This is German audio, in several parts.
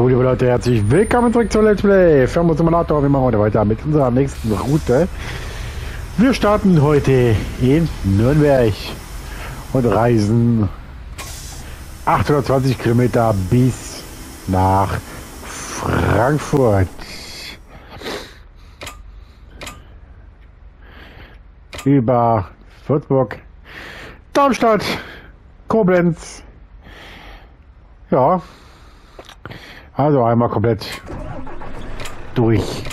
So, liebe Leute, herzlich willkommen zurück zu Let's Play Firma Simulator. Wir machen heute weiter mit unserer nächsten Route. Wir starten heute in Nürnberg und reisen 820 Kilometer bis nach Frankfurt. Über Würzburg, Darmstadt, Koblenz. Ja, also einmal komplett durch.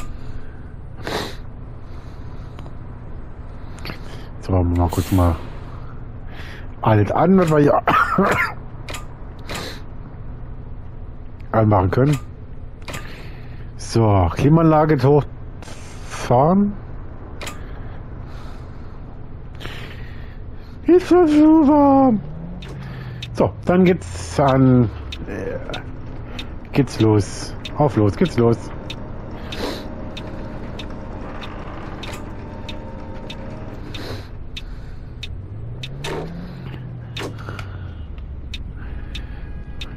So, mal kurz mal alles an, was wir hier anmachen können. So, Klimaanlage hochfahren. Ist so warm. So, dann geht's an. Äh, geht's los. Auf los, geht's los.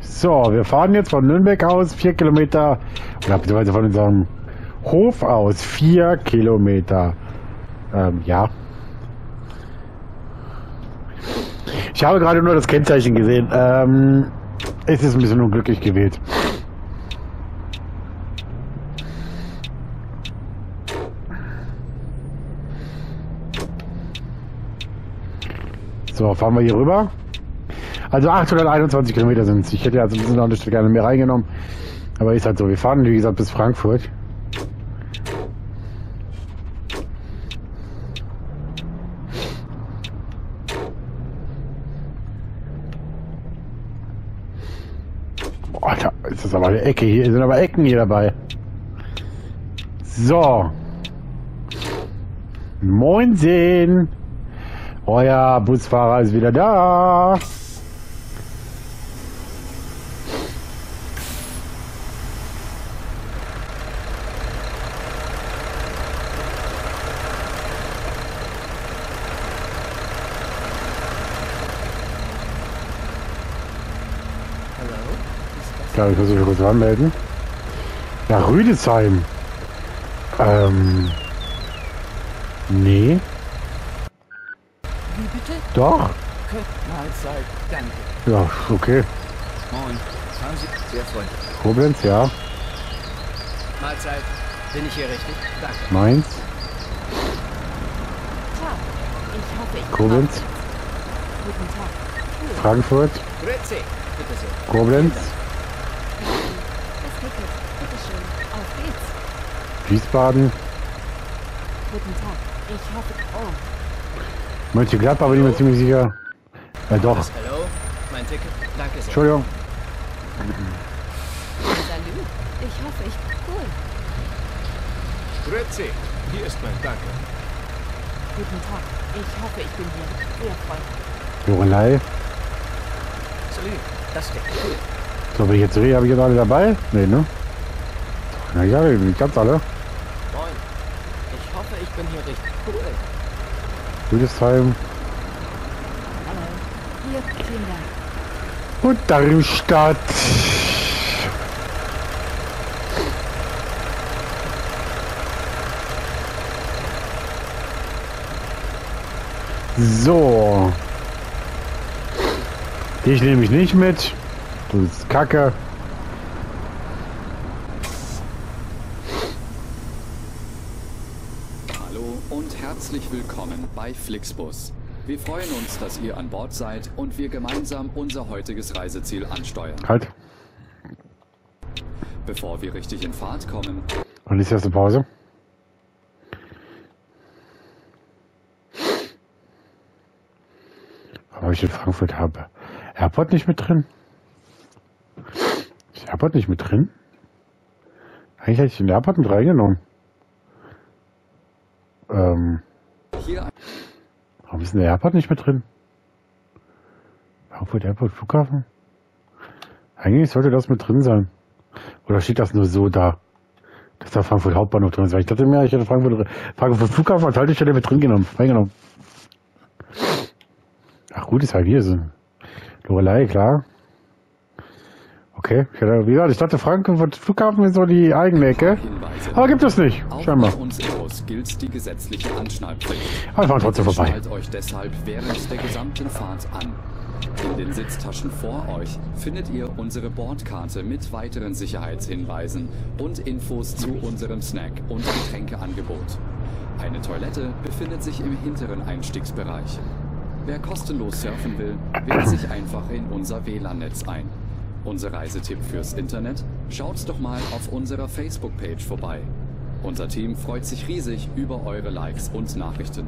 So, wir fahren jetzt von Nürnberg aus vier Kilometer, oder beziehungsweise von unserem Hof aus vier Kilometer. Ähm, ja. Ich habe gerade nur das Kennzeichen gesehen. Ähm, es ist ein bisschen unglücklich gewählt. So, fahren wir hier rüber. Also 821 Kilometer sind es. Ich hätte also noch eine gerne mehr reingenommen. Aber ist halt so. Wir fahren, wie gesagt, bis Frankfurt. Boah, ist das aber eine Ecke hier. Sind aber Ecken hier dabei. So. Moinsen. Euer Busfahrer ist wieder da. Ja, ich mich kurz anmelden. Ja, Rüdesheim. Ähm. Nee. Bitte? Doch. Mahlzeit, danke. Ja, okay. Moin. Haben Sie sehr freundlich. Koblenz, ja. Mahlzeit. Bin ich hier richtig? Danke. Mainz, Tag. Ich hoffe, ich Koblenz, Guten Tag. Cool. Frankfurt, Grüezi. Bitte sehr. Koblenz, Das Ticket. Bitteschön. Auf geht's. Wiesbaden, Guten Tag. Ich hoffe... Oh, Mönchengladbach bin ich mir ziemlich sicher. Ja, doch. Das Hello. Mein Ticket. Danke sehr. Entschuldigung. Ich hoffe, ich... Cool. Grüezi. Hier ist mein Danke. Guten Tag. Ich hoffe, ich bin hier sehr freundlich. Lorelei. Salut. Das Ticket. Cool. So, bin ich jetzt habe ich jetzt alle dabei? Nee, ne? Na ja, die ganz alle. Moin. Ich hoffe, ich bin hier richtig. Cool. Dank. und Darmstadt. So. Dich nehme ich nicht mit. Du bist Kacke. Hallo und herzlich willkommen bei Flixbus. Wir freuen uns, dass ihr an Bord seid und wir gemeinsam unser heutiges Reiseziel ansteuern. Halt. Bevor wir richtig in Fahrt kommen, Und ist jetzt eine Pause? Aber ich in Frankfurt habe Airport nicht mit drin? Ist Airport nicht mit drin? Eigentlich hätte ich den Airport mit reingenommen. Ähm, hier warum ist denn der Airport nicht mit drin? Frankfurt Airport Flughafen? Eigentlich sollte das mit drin sein. Oder steht das nur so da? Dass da Frankfurt Hauptbahnhof drin ist. Weil ich dachte mir, ich hätte Frankfurt, Frankfurt Flughafen als Haltestelle mit drin genommen, reingenommen. Ach gut, ist halt hier so. Lorelei, klar. Okay. wie gesagt, ich dachte, Frankfurt Flughafen ist so die eigene Ecke. Aber gibt es nicht, scheinbar. bei uns Eros gilt die gesetzliche Anschnallpflicht. Aber fahren trotzdem vorbei. Schnallt euch deshalb während der gesamten Fahrt an. In den Sitztaschen vor euch findet ihr unsere Bordkarte mit weiteren Sicherheitshinweisen und Infos zu unserem Snack- und Getränkeangebot. Eine Toilette befindet sich im hinteren Einstiegsbereich. Wer kostenlos surfen will, wählt sich einfach in unser WLAN-Netz ein. Unser Reisetipp fürs Internet? Schaut doch mal auf unserer Facebook-Page vorbei. Unser Team freut sich riesig über eure Likes und Nachrichten.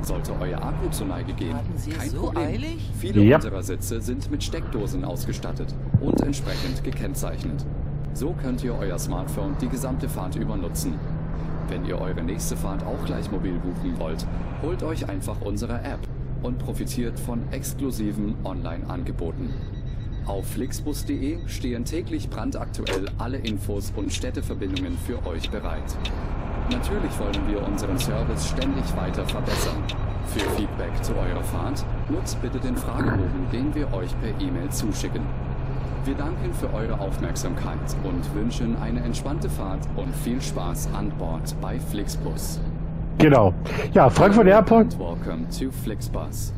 Sollte euer Akku zur Neige gehen, kein so Problem. eilig? Viele Ja. unserer Sitze sind mit Steckdosen ausgestattet und entsprechend gekennzeichnet. So könnt ihr euer Smartphone die gesamte Fahrt über nutzen. Wenn ihr eure nächste Fahrt auch gleich mobil buchen wollt, holt euch einfach unsere App und profitiert von exklusiven Online-Angeboten. Auf flixbus.de stehen täglich brandaktuell alle Infos und Städteverbindungen für euch bereit. Natürlich wollen wir unseren Service ständig weiter verbessern. Für Feedback zu eurer Fahrt nutzt bitte den Fragebogen, den wir euch per E-Mail zuschicken. Wir danken für eure Aufmerksamkeit und wünschen eine entspannte Fahrt und viel Spaß an Bord bei Flixbus. Genau. Ja, Frankfurt Airport. Welcome to Flixbus.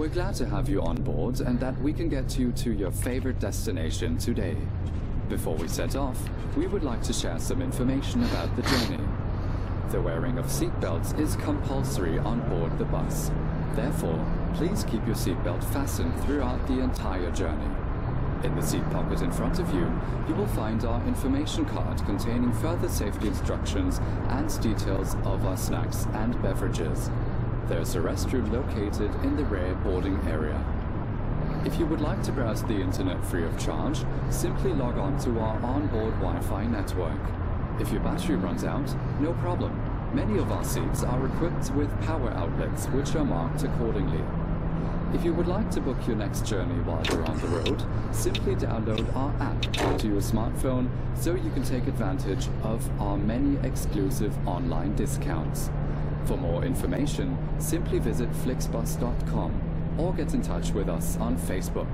We're glad to have you on board and that we can get you to your favorite destination today. Before we set off, we would like to share some information about the journey. The wearing of seatbelts is compulsory on board the bus. Therefore, please keep your seatbelt fastened throughout the entire journey. In the seat pocket in front of you, you will find our information card containing further safety instructions and details of our snacks and beverages. There's a restroom located in the rear boarding area. If you would like to browse the internet free of charge, simply log on to our onboard Wi-Fi network. If your battery runs out, no problem. Many of our seats are equipped with power outlets which are marked accordingly. If you would like to book your next journey while you're on the road, simply download our app onto your smartphone so you can take advantage of our many exclusive online discounts. For more information, simply visit flixbus.com or get in touch with us on Facebook.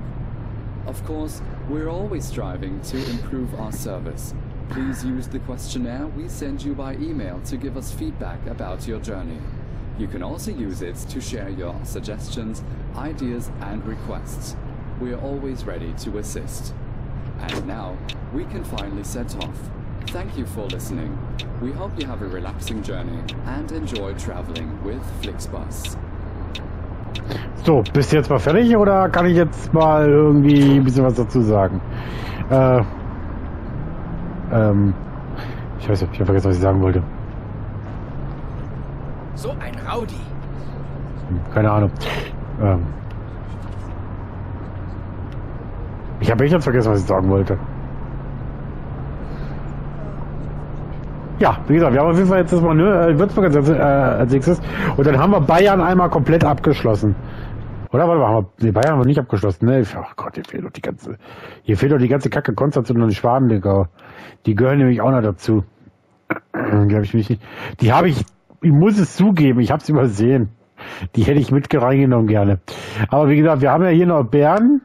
Of course, we're always striving to improve our service. Please use the questionnaire we send you by email to give us feedback about your journey. You can also use it to share your suggestions, ideas, and requests. We are always ready to assist. And now, we can finally set off. Thank you for listening. We hope you have a relaxing journey and enjoy traveling with Flixbus. So, bist du jetzt mal fertig oder kann ich jetzt mal irgendwie ein bisschen was dazu sagen? Äh, ähm, ich weiß nicht, ich habe vergessen, was ich sagen wollte. So ein Rowdy. Hm, Keine Ahnung. Ähm, ich habe echt jetzt vergessen, was ich sagen wollte. Ja, wie gesagt, wir haben auf jeden Fall jetzt das nur äh, Würzburg als, äh, als nächstes. Und dann haben wir Bayern einmal komplett abgeschlossen. Oder warte mal, haben wir, nee, Bayern haben wir nicht abgeschlossen, ne? Ach Gott, hier fehlt doch die ganze, hier fehlt doch die ganze Kacke Konstantin und die Schwaben, Digga. Die gehören nämlich auch noch dazu. Glaube ich mich nicht. Die habe ich, ich muss es zugeben, ich habe es übersehen. Die hätte ich mit reingenommen gerne. Aber wie gesagt, wir haben ja hier noch Bern.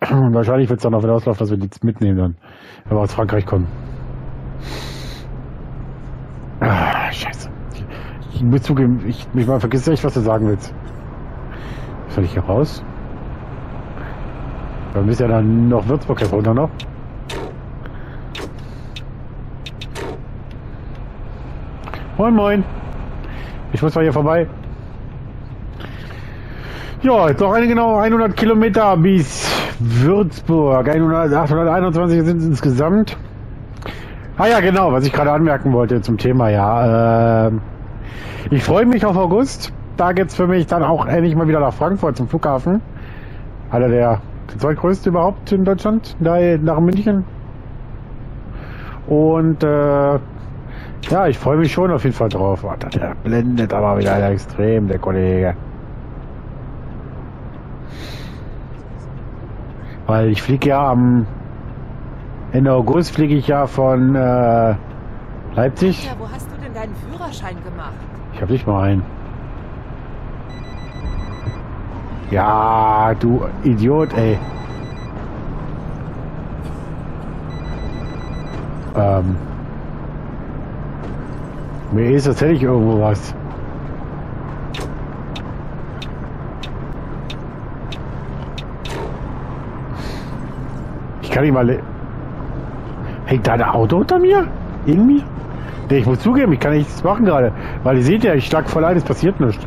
Wahrscheinlich wird es dann auf den Auslauf, dass wir die mitnehmen dann, wenn wir aus Frankreich kommen. Ah, scheiße. Ich, muss zugeben, ich mich mal vergiss echt, was du sagen willst. Soll ich hier raus? Wir müssen ja dann noch Würzburg herunter noch. Moin moin. Ich muss mal hier vorbei. Ja, jetzt noch eine genau 100 Kilometer bis Würzburg. 100, 821 sind es insgesamt. Ah ja, genau, was ich gerade anmerken wollte zum Thema, ja. ähm, ich freue mich auf August. Da geht's für mich dann auch endlich mal wieder nach Frankfurt zum Flughafen. Einer der, der zweitgrößte überhaupt in Deutschland, da nach München. Und äh, ja, ich freue mich schon auf jeden Fall drauf. Oh, der blendet aber wieder extrem, der Kollege. Weil ich fliege ja am Ende August fliege ich ja von äh, Leipzig. Ja, wo hast du denn deinen Führerschein gemacht? Ich habe nicht mal einen. Ja, du Idiot, ey. Ähm. Mir ist tatsächlich irgendwo was. Ich kann nicht mal. Hängt da ein Auto unter mir? In mir? Nee, ich muss zugeben, ich kann nichts machen gerade. Weil ihr seht ja, ich schlag voll ein, es passiert nichts.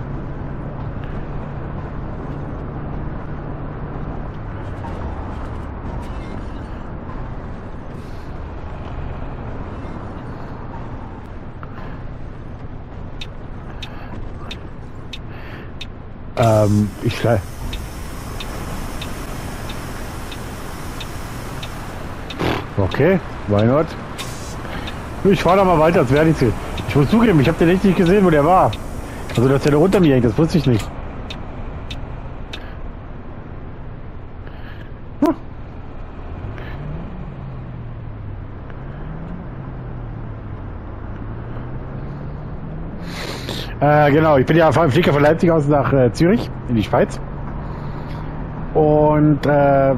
Ähm, ich schlage. Okay, why not? Ich fahre da mal weiter, als wäre nichts. Ich muss zugeben, ich habe den echt nicht gesehen, wo der war. Also, dass der da unter mir hängt, das wusste ich nicht. Hm. Äh, genau, ich bin ja Flieger von Leipzig aus nach äh, Zürich, in die Schweiz. Und äh,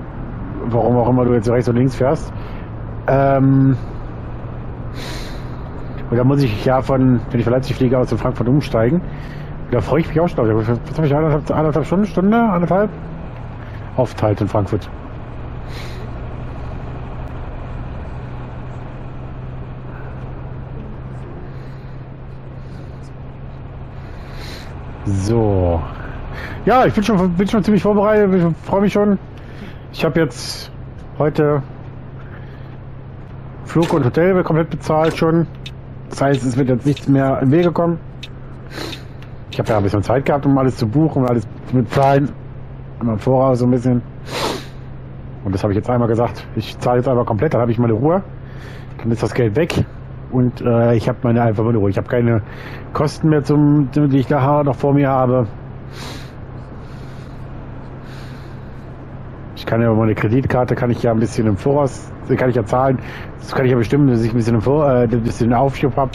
warum auch immer du jetzt rechts und links fährst. Ähm, und da muss ich ja von, wenn ich von Leipzig fliege, aus in Frankfurt umsteigen. Da freue ich mich auch schon. Was habe ich, anderthalb, anderthalb Stunden, Stunde, anderthalb? Aufteilt in Frankfurt. So. Ja, ich bin schon, bin schon ziemlich vorbereitet. Ich freue mich schon. Ich habe jetzt heute Flug und Hotel komplett bezahlt schon. Das heißt, es wird jetzt nichts mehr im Wege kommen. Ich habe ja ein bisschen Zeit gehabt, um alles zu buchen alles zu bezahlen. Immer im Voraus so ein bisschen. Und das habe ich jetzt einmal gesagt. Ich zahle jetzt einmal komplett, dann habe ich meine Ruhe. Dann ist das Geld weg. Und äh, ich habe meine einfach meine Ruhe. Ich habe keine Kosten mehr, zum, die ich nachher noch vor mir habe. Kann ja meine Kreditkarte kann ich ja ein bisschen im Voraus, kann ich ja zahlen. Das kann ich ja bestimmen, dass ich ein bisschen im Vor, äh, ein bisschen Aufschub habe.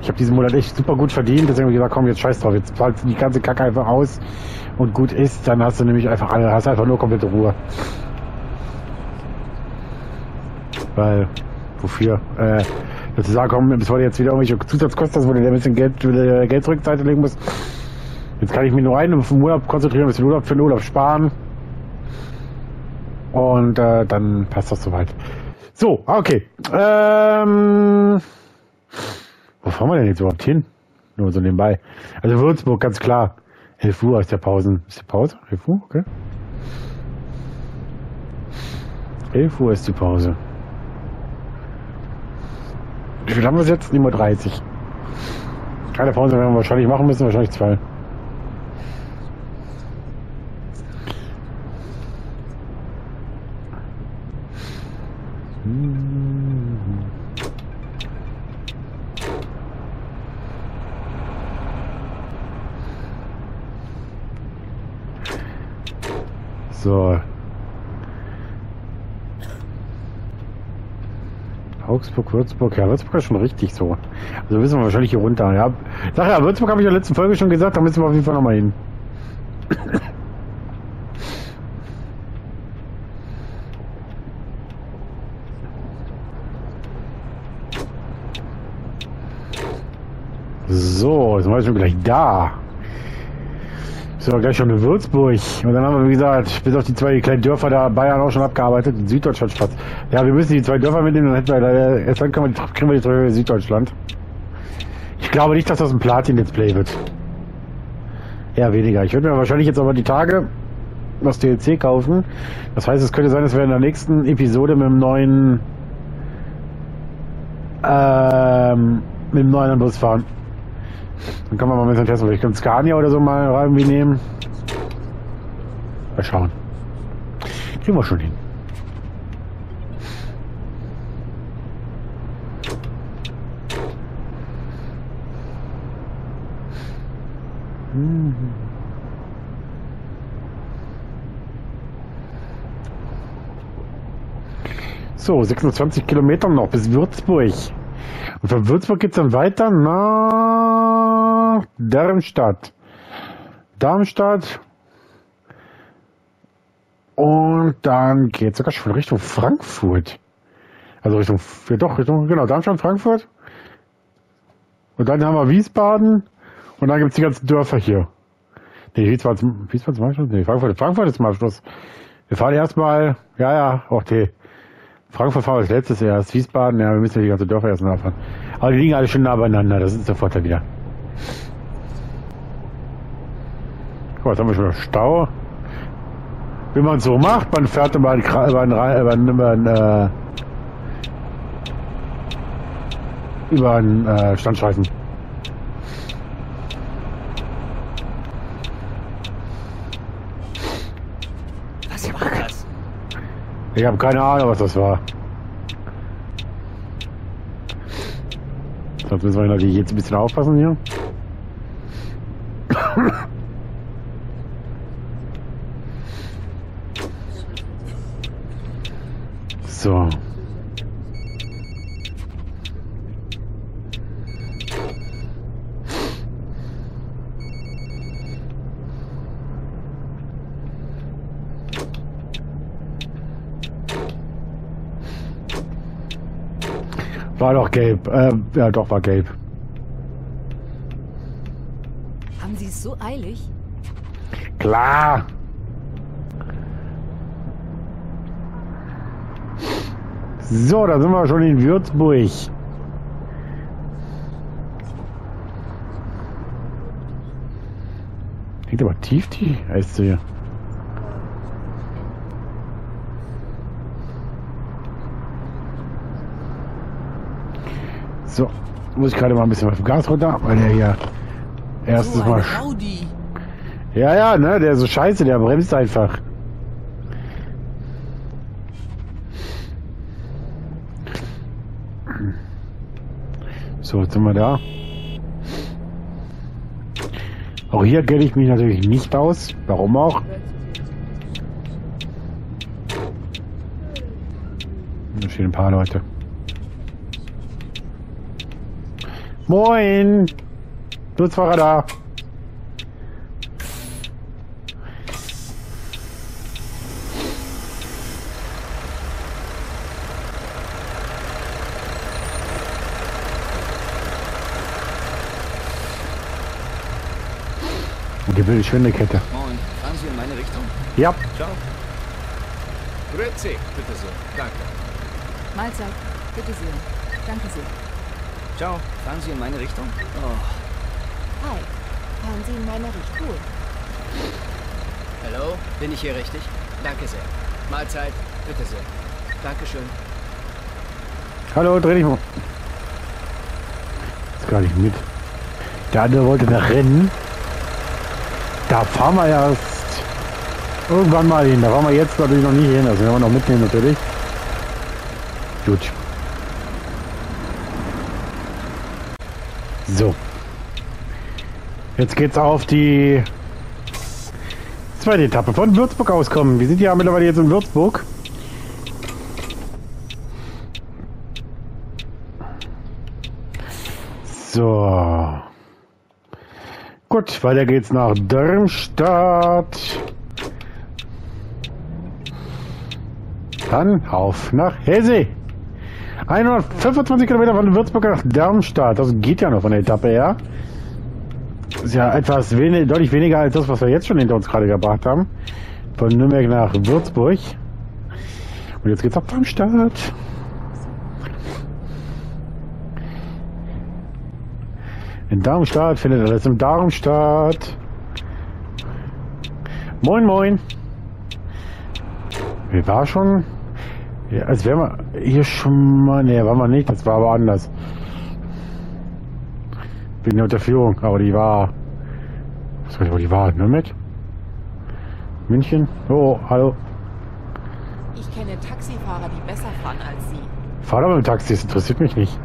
Ich habe diesen Monat echt super gut verdient, deswegen habe ich gesagt, komm, jetzt scheiß drauf, jetzt zahlst du die ganze Kacke einfach aus und gut ist, dann hast du nämlich einfach alle, hast einfach nur komplette Ruhe. Weil, wofür? Äh, dass du sagst, komm, bis heute jetzt wieder irgendwelche Zusatzkosten, wo du dir ein bisschen Geld, äh, Geld zurück zur Seite legen musst. Jetzt kann ich mich nur einen Urlaub konzentrieren, ein bisschen Urlaub für den Urlaub sparen. Und äh, dann passt das soweit. So, okay. Ähm, wo fahren wir denn jetzt überhaupt hin? Nur so nebenbei. Also Würzburg, ganz klar. 11 Uhr ist der Pausen. Ist die Pause? 11 Uhr? Okay. 11 Uhr ist die Pause. Wie viel haben wir jetzt? 7.30 Uhr. Keine Pause werden wir wahrscheinlich machen müssen, wahrscheinlich zwei. So. Augsburg, Würzburg. Ja, Würzburg ist schon richtig so. Also müssen wir wahrscheinlich hier runter. Ja, sag ja, Würzburg habe ich in der letzten Folge schon gesagt, da müssen wir auf jeden Fall nochmal hin. So, jetzt sind wir schon gleich da. Wir gleich schon in Würzburg. Und dann haben wir, wie gesagt, bis auf die zwei kleinen Dörfer da Bayern auch schon abgearbeitet. In Süddeutschland Spaß. Ja, wir müssen die zwei Dörfer mitnehmen, dann hätten wir leider, erst dann können wir, die- kriegen wir die Treue Süddeutschland. Ich glaube nicht, dass das ein Platin-Let's Play wird. Eher weniger. Ich würde mir wahrscheinlich jetzt aber die Tage das DLC kaufen. Das heißt, es könnte sein, dass wir in der nächsten Episode mit dem neuen ähm, mit dem neuen Bus fahren. Dann kann man mal ein bisschen testen. Vielleicht können Scania oder so mal irgendwie nehmen. Mal schauen. Kriegen wir schon hin. So, 26 Kilometer noch bis Würzburg. Und von Würzburg geht's dann weiter nach Darmstadt. Darmstadt. Und dann geht's sogar schon Richtung Frankfurt. Also Richtung, ja doch, Richtung, genau, Darmstadt, Frankfurt. Und dann haben wir Wiesbaden. Und dann gibt's die ganzen Dörfer hier. Nee, Wiesbaden, Wiesbaden zum Abschluss? Nee, Frankfurt, Frankfurt ist zum Abschluss. Wir fahren erstmal, ja, ja, auch die. Frankfurt fahren als letztes erst. Wiesbaden, ja, wir müssen ja die ganzen Dörfer erst nachfahren. Aber die liegen alle schön nah beieinander, das ist der Vorteil wieder. Guck mal, jetzt haben wir schon wieder Stau. Wie man so macht, man fährt über einen, über einen, über einen, über einen, äh, über einen äh, Standstreifen. Was war das? Ich habe keine Ahnung, was das war. Sonst müssen wir natürlich jetzt ein bisschen aufpassen hier. So. War doch gelb. Äh, ja, doch, war gelb. Haben Sie es so eilig? Klar. So, da sind wir schon in Würzburg. Klingt aber tief, die heißt sie. So, muss ich gerade mal ein bisschen auf dem Gas runter, weil der hier erstes so Mal Audi. ja, ja, ne, der ist so scheiße, der bremst einfach. So, jetzt sind wir da. Auch hier kenne ich mich natürlich nicht aus. Warum auch? Da stehen ein paar Leute. Moin! Nutzfahrer da. Und die wilde Schwindekette. Moin. Fahren Sie in meine Richtung? Ja, Ciao. Grüezi, bitte sehr. Danke. Mahlzeit. Bitte sehr. Danke sehr. Ciao. Fahren Sie in meine Richtung? Oh. Hi. Fahren Sie in meine Richtung. Hallo? Bin ich hier richtig? Danke sehr. Mahlzeit. Bitte sehr. Dankeschön. hallo, dreh dich mal. Ist gar nicht mit. Der andere wollte nach Rennen. Da fahren wir erst irgendwann mal hin. Da fahren wir jetzt natürlich noch nie hin. Also werden wir noch mitnehmen natürlich. Gut. So. Jetzt geht's auf die zweite Etappe von Würzburg auskommen. Wir sind ja mittlerweile jetzt in Würzburg. So. Gut, weiter geht's nach Darmstadt. Dann auf nach Hesse. 125 Kilometer von Würzburg nach Darmstadt. Das geht ja noch von der Etappe her. Ist ja etwas wenig, deutlich weniger als das, was wir jetzt schon hinter uns gerade gebracht haben. Von Nürnberg nach Würzburg. Und jetzt geht's auf Darmstadt. In Darmstadt findet alles in Darmstadt. Moin, moin. Wir war schon. Ja, als wären wir hier schon mal. Ne, waren wir nicht. Das war aber anders. Wegen der Unterführung. Aber die war. Was weiß ich, wo die war? Nur mit? München? Oh, hallo. Ich kenne Taxifahrer, die besser fahren als Sie. Fahr doch mit dem Taxi, das interessiert mich nicht.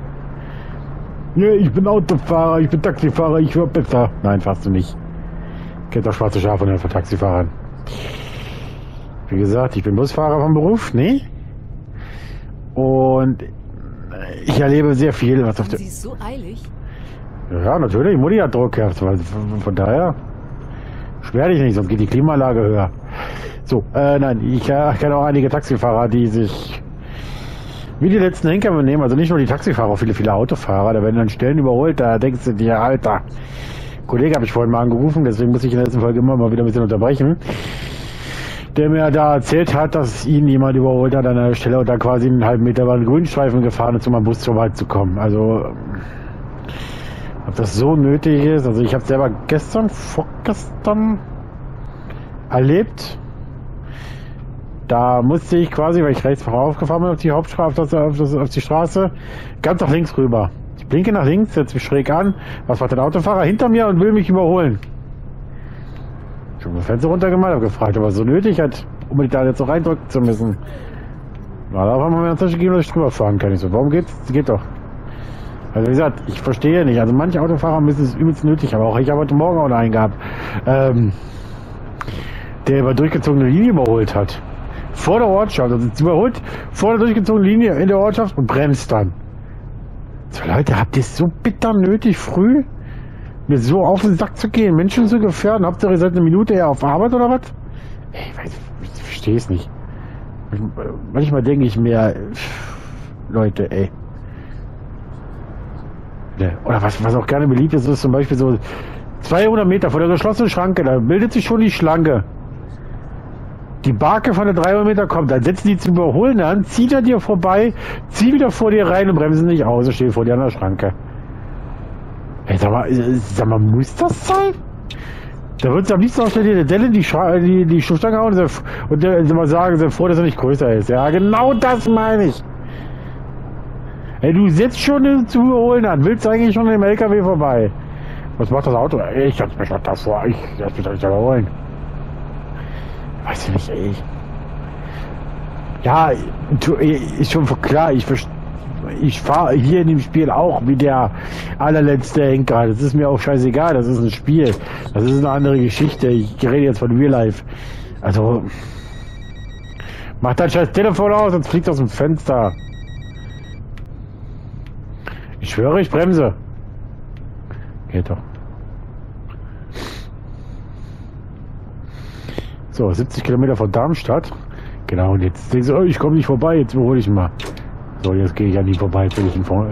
Nee, ich bin Autofahrer, ich bin Taxifahrer, ich höre besser. Nein, fährst du nicht. Kennt doch schwarze Schafe und von Taxifahrern. Wie gesagt, ich bin Busfahrer vom Beruf, nee. Und ich erlebe sehr viel, was auf der. Sie so eilig? Ja, natürlich, Mutti hat Druck gehabt. also Von, daher schwer dich nicht, sonst geht die Klimaanlage höher. So, äh, nein, ich äh, kenne auch einige Taxifahrer, die sich Wie die letzten Henker nehmen, also nicht nur die Taxifahrer, viele, viele Autofahrer, da werden dann Stellen überholt, da denkst du dir, Alter. Kollege habe ich vorhin mal angerufen, deswegen muss ich in der letzten Folge immer mal wieder ein bisschen unterbrechen. Der mir da erzählt hat, dass ihn jemand überholt hat an der Stelle und da quasi einen halben Meter über den Grünstreifen gefahren ist, um am Bus zu weit zu kommen. Also, ob das so nötig ist, also ich habe selber gestern, vorgestern erlebt, da musste ich quasi, weil ich rechts voraufgefahren bin auf die Hauptstraße, auf, das, auf, die Straße, ganz nach links rüber. Ich blinke nach links, setze mich schräg an. Was macht der Autofahrer hinter mir und will mich überholen? Ich habe das Fenster runtergemacht, habe gefragt, ob er so nötig hat, unbedingt da jetzt so reindrücken zu müssen. Na, da haben wir mir eine Tasche gegeben, dass ich drüber fahren kann. Ich so, warum geht's? Geht doch. Also wie gesagt, ich verstehe nicht. Also manche Autofahrer müssen es übelst nötig, aber auch ich habe heute Morgen auch einen gehabt, ähm, der über durchgezogene Linie überholt hat vor der Ortschaft. Also überholt vor der durchgezogenen Linie in der Ortschaft und bremst dann. So Leute, habt ihr es so bitter nötig, früh mir so auf den Sack zu gehen, Menschen zu gefährden? Habt ihr seit einer Minute eher auf Arbeit oder was? Ey, ich, ich verstehe es nicht. Manchmal denke ich mir, Leute, ey. Oder was, was auch gerne beliebt ist, ist zum Beispiel so 200 Meter vor der geschlossenen Schranke, da bildet sich schon die Schlange die Barke von der 300 Meter kommt, dann setzen die zum Überholen an, zieht er dir vorbei, zieh wieder vor dir rein und bremsen nicht aus und steht vor dir an der Schranke. Ey, sag mal, sag mal, muss das sein? Da würdest du am liebsten auch schnell die Delle die, die, die Schuhstange hauen und der, mal sagen, sei froh, dass er nicht größer ist. Ja, genau das meine ich. Ey, du setzt schon zu überholen an, willst eigentlich schon im LKW vorbei. Was macht das Auto? Ey, ich setz mich doch davor, ich setz mich doch nicht überholen. Weiß ich nicht, ey. Ja, ist schon klar, ich ich fahre hier in dem Spiel auch wie der allerletzte Henker. Das ist mir auch scheißegal, das ist ein Spiel. Das ist eine andere Geschichte. Ich rede jetzt von Real Life. Also, mach dein scheiß Telefon aus, sonst fliegt aus dem Fenster. Ich schwöre, ich bremse. Geht doch. So, 70 Kilometer von Darmstadt. Genau, und jetzt denkst du, oh, ich komme nicht vorbei, jetzt überhole ich ihn mal. So, jetzt gehe ich an ihn vorbei, jetzt will ich ihn vor.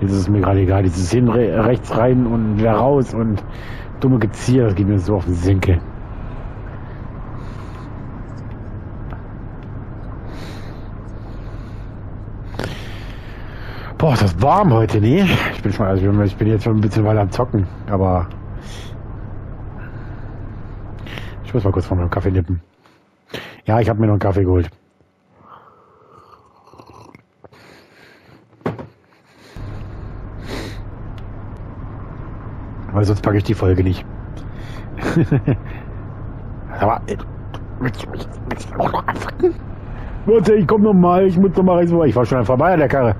Jetzt ist es mir gerade egal. Dieses hin, rechts rein und wieder raus und dumme Gezieher, das geht mir so auf den Senkel. Boah, ist das warm heute, nee? Ich bin schon, also ich bin jetzt schon ein bisschen weiter am Zocken, aber Ich muss mal kurz von meinem Kaffee nippen. Ja, ich habe mir noch einen Kaffee geholt. Weil sonst packe ich die Folge nicht. Aber willst du mich, willst auch noch abfacken? Warte, ich komm noch mal, ich muss noch mal rein. Ich war schon vorbei an der Karre.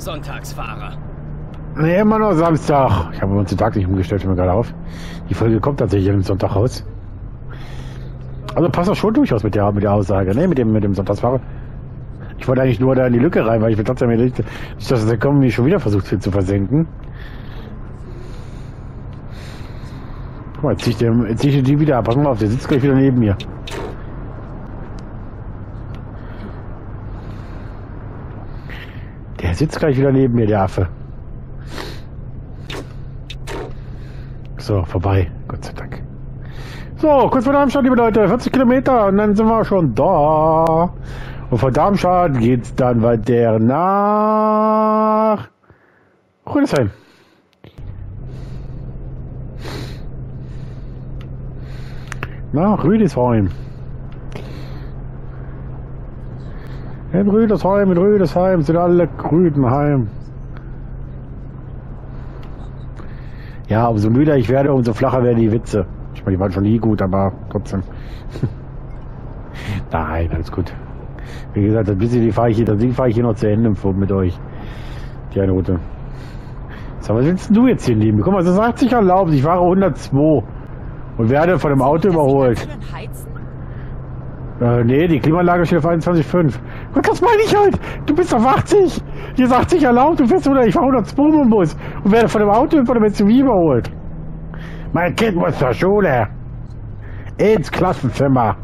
Sonntagsfahrer. Nee, immer noch Samstag. Ich habe uns den Tag nicht umgestellt, mir gerade auf. Die Folge kommt tatsächlich am Sonntag raus. Also passt das schon durchaus mit der, mit der Aussage, ne? Mit dem, mit dem Sonntagsfahrer. Ich wollte eigentlich nur da in die Lücke rein, weil ich will trotzdem nicht, dass der Kommen schon wieder versucht viel zu versenken. Guck mal, jetzt zieh ich, den, jetzt zieh ich die wieder ab. Pass mal auf, der sitzt gleich wieder neben mir. Der sitzt gleich wieder neben mir, der Affe. So, vorbei. Gott sei Dank. So, kurz vor Darmstadt, liebe Leute. 40 Kilometer und dann sind wir schon da. Und von Darmstadt geht's dann weiter nach Rüdesheim. Nach Rüdesheim. In Rüdesheim, in Rüdesheim sind alle Grüdenheim. Ja, umso müder ich werde, umso flacher werden die Witze. Ich meine, die waren schon nie gut, aber trotzdem. Nein, alles gut. Wie gesagt, das bisschen die fahre ich hier, das Ding fahre ich hier noch zu Ende mit euch. Die eine Route. So, was willst du jetzt hier nehmen? Guck mal, das ist 80 erlaubt. Ich fahre 102 und werde von dem Auto überholt. Äh, nee, die Klimaanlage steht auf 21,5. Und das meine ich halt. Du bist auf 80. Hier ist 80 erlaubt. Du fährst oder ich fahre 102 mit dem Bus und werde von dem Auto und von dem SUV überholt. Mein Kind muss zur Schule. Ins Klassenzimmer.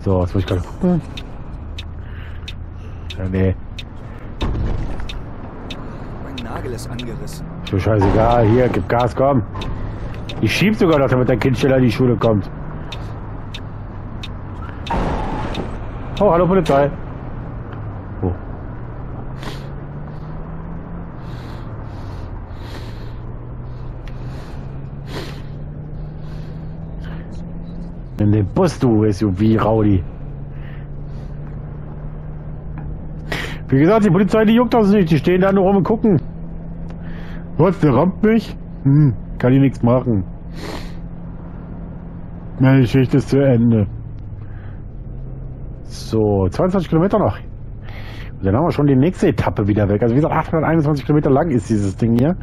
So, jetzt muss ich gerade gucken. Ja, nee. Mein Nagel ist angerissen. So scheißegal. Hier, gib Gas, komm. Ich schieb sogar noch, damit dein Kind schneller in die Schule kommt. Oh, hallo Polizei. Oh. In den Bus, du SUV, Raudi. Wie gesagt, die Polizei, die juckt das nicht. Die stehen da nur rum und gucken. Was, der rammt mich? Hm, kann ich nichts machen. Meine Geschichte ist zu Ende. So, 22 Kilometer noch. Und dann haben wir schon die nächste Etappe wieder weg. Also wie gesagt, 821 Kilometer lang ist dieses Ding hier.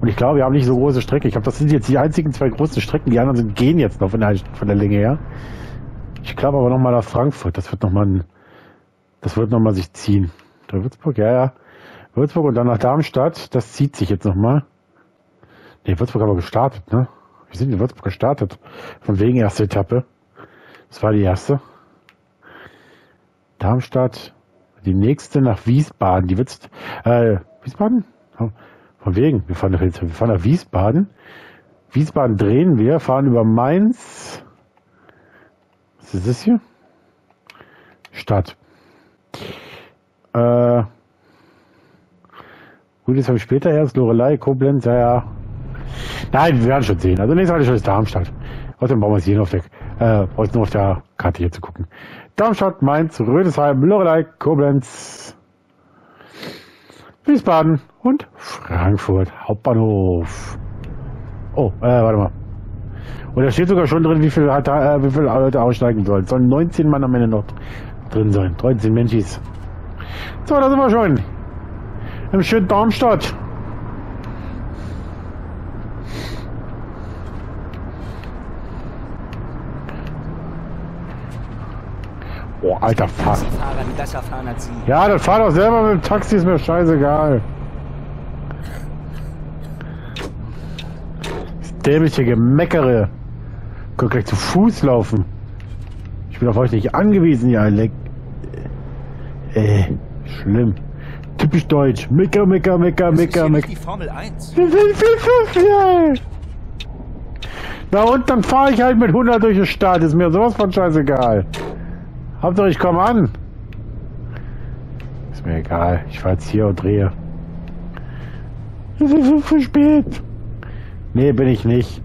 Und ich glaube, wir haben nicht so große Strecke. Ich glaube, das sind jetzt die einzigen zwei großen Strecken. Die anderen sind, gehen jetzt noch von der, von der Länge her. Ich glaube aber nochmal nach Frankfurt. Das wird nochmal das wird nochmal sich ziehen. Der Würzburg, ja, ja. Würzburg und dann nach Darmstadt. Das zieht sich jetzt nochmal. Nee, Würzburg haben wir gestartet, ne? Wir sind in Würzburg gestartet. Von wegen erste Etappe. Das war die erste. Darmstadt. Die nächste nach Wiesbaden. Die wird's, äh, Wiesbaden? Oh, Von wegen. Wir fahren nach, wir fahren nach Wiesbaden. Wiesbaden drehen wir, fahren über Mainz. Was ist das hier? Stadt. Äh, gut, jetzt habe ich später erst Lorelei, Koblenz, ja, ja. Nein, wir werden schon sehen. Also nächstes Mal ist Darmstadt. Außerdem brauchen wir es hier noch der, äh, nur auf der Karte hier zu gucken. Darmstadt, Mainz, Rödesheim, Lorelei, Koblenz, Wiesbaden und Frankfurt Hauptbahnhof. Oh, äh, warte mal. Und da steht sogar schon drin, wie viele, äh, wie viele Leute aussteigen sollen. Sollen 19 Mann am Ende noch drin sein. 13 Menschis. So, da sind wir schon. Im schönen Darmstadt. Oh, alter Fuck. Ja, dann fahr doch selber mit dem Taxi, ist mir scheißegal. Das dämliche Gemeckere. Könnt gleich zu Fuß laufen. Ich bin auf euch nicht angewiesen, ihr Leck. Äh, schlimm. Typisch deutsch. Mecker, mecker, mecker, Das ist mecker, hier nicht mecker. die Formel 1. Wir sind viel zu viel. Na und dann fahre ich halt mit 100 durch die Stadt. Ist mir sowas von scheißegal. Hauptsache ich komme an. Ist mir egal. Ich fahre jetzt hier und drehe. Es ist so zu spät. Nee, bin ich nicht.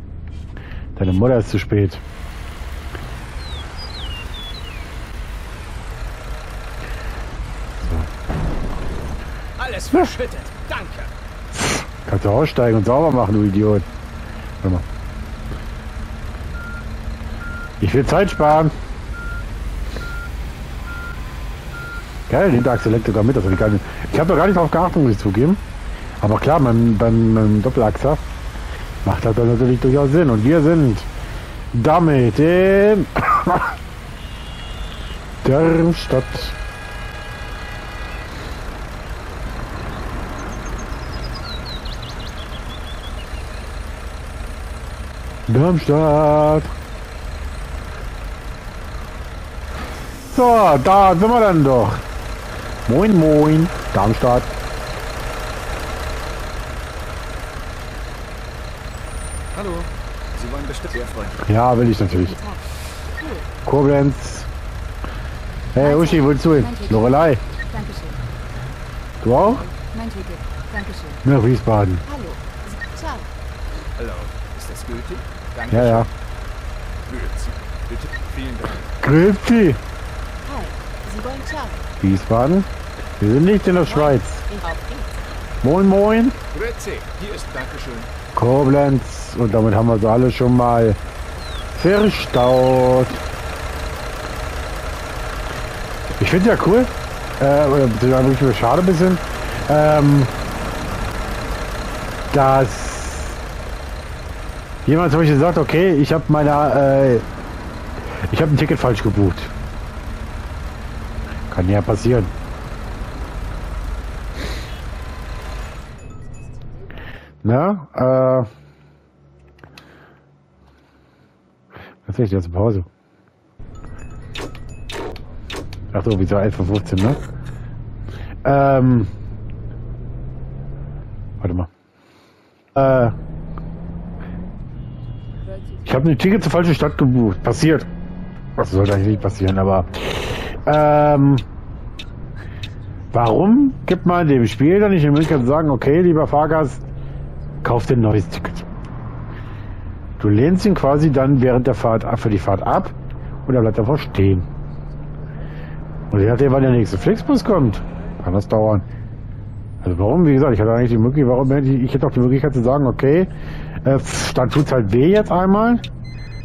Deine Mutter ist zu spät. Alles verschüttet. Danke. Kannst du aussteigen und sauber machen, du Idiot. Ich will Zeit sparen. Geil, nimmt der Axel sogar mit. Das ich gar nicht- ich habe da gar nicht drauf geachtet, muss ich zugeben. Aber klar, beim, beim, beim Doppelachser macht das dann natürlich durchaus Sinn. Und wir sind damit in Darmstadt. Darmstadt. So, da sind wir dann doch. Moin, moin, Darmstadt. Hallo. Sie wollen bestimmt sehr freundlich. Ja, will ich natürlich. Koblenz. Hey, Uschi, wozu hin? Mein Ticket. Lorelei, Dankeschön. du auch? Mein Ticket. Dankeschön. Nach Wiesbaden. Hallo. Ciao. Hallo. Ist das gültig? Danke. Ja, ja. Grüezi. Bitte. Vielen Dank. Grüezi. Hi. Sie wollen ciao. Wiesbaden? Wir sind nicht in der Schweiz. Moin, moin. Grüezi. Hier ist Dankeschön. Koblenz. Und damit haben wir sie alle schon mal verstaut. Ich finde ja cool, äh, oder beziehungsweise schade ein bisschen, ähm, dass jemand zum Beispiel sagt, okay, ich habe meine, äh, ich habe ein Ticket falsch gebucht. Kann ja passieren. Na, äh, was ist jetzt Pause? Ach so, wieso 11 von 15, ne? Ähm. Warte mal. Äh. Ich habe ein Ticket zur falschen Stadt gebucht. Passiert. Was soll eigentlich nicht passieren, aber. Ähm. Warum gibt man dem Spiel dann nicht die Möglichkeit zu sagen, okay, lieber Fahrgast, kauf dir ein neues Ticket? Du lehnst ihn quasi dann während der Fahrt ab für die Fahrt ab und er bleibt einfach stehen. Und je nachdem, wann der nächste Flixbus kommt, kann das dauern. Also warum? Wie gesagt, ich hatte eigentlich die Möglichkeit, warum hätte ich, ich hätte auch die Möglichkeit zu sagen, okay, äh, dann tut's halt weh jetzt einmal.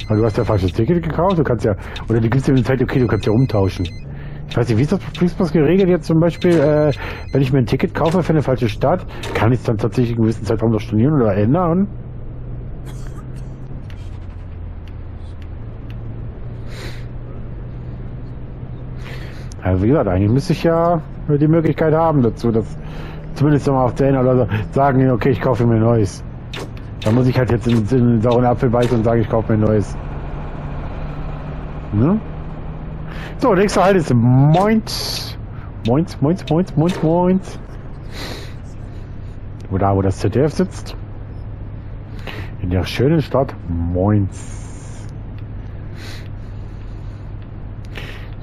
Weil du hast ja falsches Ticket gekauft, du kannst ja, oder du gibst dir die Zeit, okay, du kannst ja umtauschen. Ich weiß nicht, wie ist das Flixbus geregelt jetzt zum Beispiel, äh, wenn ich mir ein Ticket kaufe für eine falsche Stadt, kann ich es dann tatsächlich einen gewissen Zeitraum noch stornieren oder ändern? Also wie gesagt, eigentlich müsste ich ja die Möglichkeit haben dazu, dass zumindest mal auf Zähne oder sagen, okay, ich kaufe mir ein neues. Da muss ich halt jetzt in, in den sauren Apfel beißen und sagen, ich kaufe mir ein neues. Ne? So, nächster Halt ist Moins. Moins, Moins, Moins, Moins, Moins. Wo da, wo das ZDF sitzt. In der schönen Stadt Moins.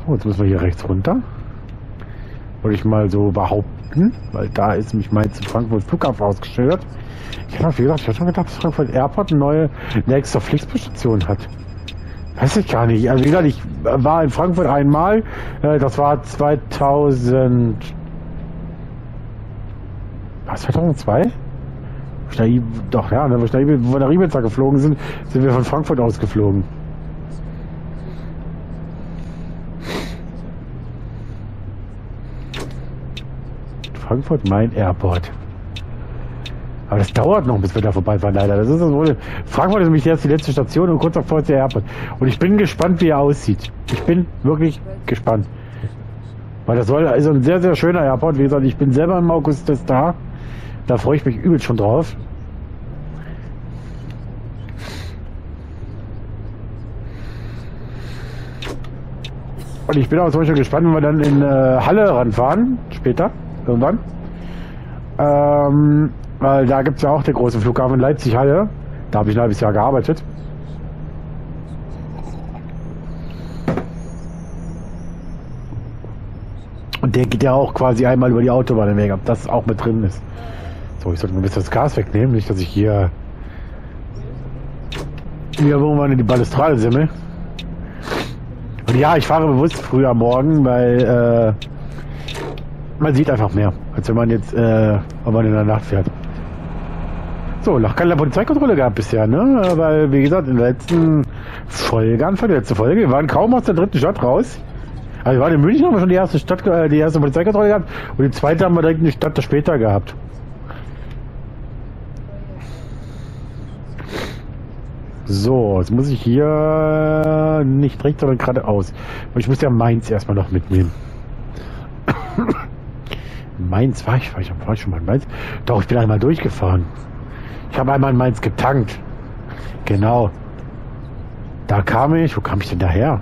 So, jetzt müssen wir hier rechts runter. Wollte ich mal so behaupten, weil da ist mich Mainz zu Frankfurt Flughafen ausgeschildert. Ich habe, wie gesagt, ich habe schon gedacht, dass Frankfurt Airport eine neue, extra Flixbus-Station hat. Weiß ich gar nicht. Also wie gesagt, ich war in Frankfurt einmal. Äh, das war 2000. Was, 2002? Schnell, doch, ja, wo wir nach Ibiza geflogen sind, sind wir von Frankfurt aus geflogen. Frankfurt Main Airport. Aber das dauert noch, bis wir da vorbeifahren, leider. Das ist das wohl. Frankfurt ist nämlich jetzt die letzte Station und kurz davor ist der Airport. Und ich bin gespannt, wie er aussieht. Ich bin wirklich gespannt. Weil das soll, ist ein sehr, sehr schöner Airport. Wie gesagt, ich bin selber im August das da. Da freue ich mich übel schon drauf. Und ich bin auch zum Beispiel gespannt, wenn wir dann in äh, Halle ranfahren, später, irgendwann. Ähm, weil da gibt es ja auch den großen Flughafen Leipzig-Halle. Da habe ich ein halbes Jahr gearbeitet. Und der geht ja auch quasi einmal über die Autobahn hinweg, ob das auch mit drin ist. So, ich sollte mal ein bisschen das Gas wegnehmen, nicht, dass ich hier hier irgendwann in die Balustrade simmel. Und ja, ich fahre bewusst früh am Morgen, weil äh, man sieht einfach mehr, als wenn man jetzt, äh, wenn man in der Nacht fährt. So, noch keine Polizeikontrolle gehabt bisher, ne? Weil, wie gesagt, in der letzten Folge, Anfang der letzten Folge, wir waren kaum aus der dritten Stadt raus. Also wir waren in München, haben wir schon die erste Stadt, äh, die erste Polizeikontrolle gehabt und die zweite haben wir direkt eine Stadt später gehabt. So, jetzt muss ich hier nicht rechts, sondern geradeaus. Ich muss ja Mainz erstmal noch mitnehmen. Mainz war ich, war ich, ich schon mal in Mainz? Doch, ich bin einmal durchgefahren. Ich habe einmal in Mainz getankt. Genau. Da kam ich, wo kam ich denn daher?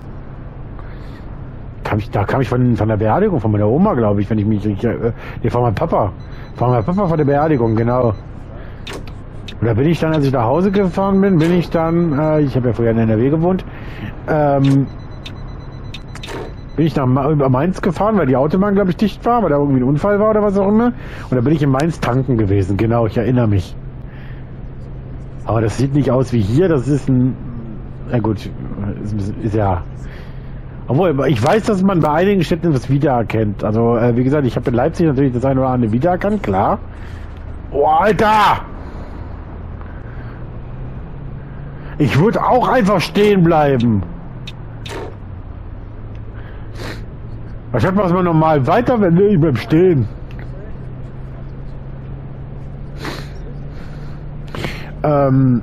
Kam ich, da kam ich von, von der Beerdigung von meiner Oma, glaube ich, wenn ich mich äh, nee, von meinem Papa. Von meinem Papa von der Beerdigung, genau. Und da bin ich dann, als ich nach Hause gefahren bin, bin ich dann, äh, ich habe ja vorher in NRW gewohnt, ähm, bin ich nach über Mainz gefahren, weil die Autobahn, glaube ich, dicht war, weil da irgendwie ein Unfall war oder was auch immer. Und da bin ich in Mainz tanken gewesen, genau, ich erinnere mich. Aber das sieht nicht aus wie hier, das ist ein, na gut, ist, ist ja, obwohl, ich weiß, dass man bei einigen Städten das wiedererkennt. Also, äh, wie gesagt, ich habe in Leipzig natürlich das eine oder andere wiedererkannt, klar. Oh, Alter! Ich würde auch einfach stehen bleiben. Was hat man normal weiter, wenn wir beim Stehen? Ähm,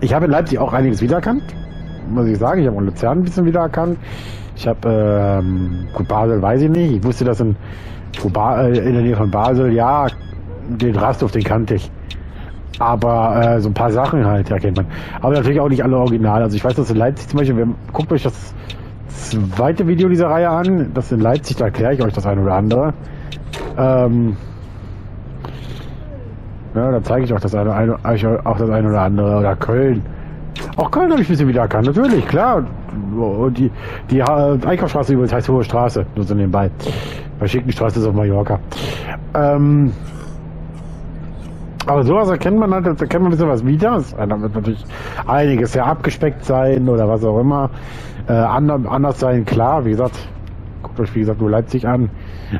ich habe in Leipzig auch einiges wiedererkannt, muss ich sagen. Ich habe auch Luzern ein bisschen wiedererkannt. Ich habe, ähm, gut, Basel weiß ich nicht. Ich wusste, dass in, äh, in der Nähe von Basel, ja, den Rasthof, den kannte ich. Aber äh, so ein paar Sachen halt erkennt man. Aber natürlich auch nicht alle original. Also ich weiß, dass in Leipzig zum Beispiel, wir, guckt euch das zweite Video dieser Reihe an. Das in Leipzig, da erkläre ich euch das eine oder andere. Ähm, ja, da zeige ich euch das eine, eine, auch das eine oder andere. Oder Köln. Auch Köln habe ich ein bisschen wieder erkannt, natürlich, klar. Und die, die äh, Einkaufsstraße übrigens heißt Hohe Straße, nur so nebenbei. Bei Schickenstraße ist auf Mallorca. Ähm, aber sowas erkennt man halt, da erkennt man ein bisschen was wieder. Es- Da wird natürlich einiges sehr abgespeckt sein oder was auch immer. Äh, ander, anders sein, klar, wie gesagt, guckt euch wie gesagt nur Leipzig an,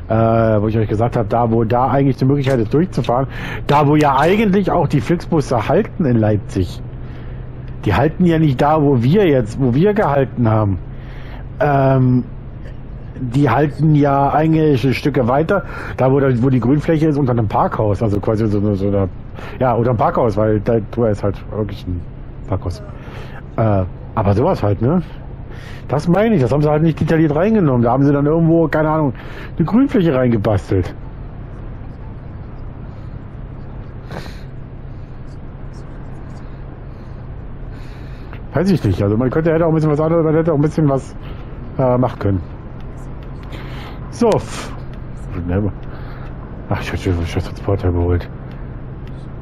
äh, wo ich euch gesagt habe, da wo da eigentlich die Möglichkeit ist durchzufahren, da wo ja eigentlich auch die Flixbusse halten in Leipzig. Die halten ja nicht da, wo wir jetzt, wo wir gehalten haben. Ähm, die halten ja einige Stücke weiter, da wo, wo die Grünfläche ist, unter einem Parkhaus, also quasi so, eine- so eine, ja, unter einem Parkhaus, weil da ist halt wirklich ein Parkhaus. Äh, aber sowas halt, ne? Das meine ich, das haben sie halt nicht detailliert reingenommen. Da haben sie dann irgendwo, keine Ahnung, eine Grünfläche reingebastelt. Weiß ich nicht. Also man könnte hätte auch ein bisschen was anderes, man hätte auch ein bisschen was äh, machen können. So. Ach, ich hätte schon Transporter geholt.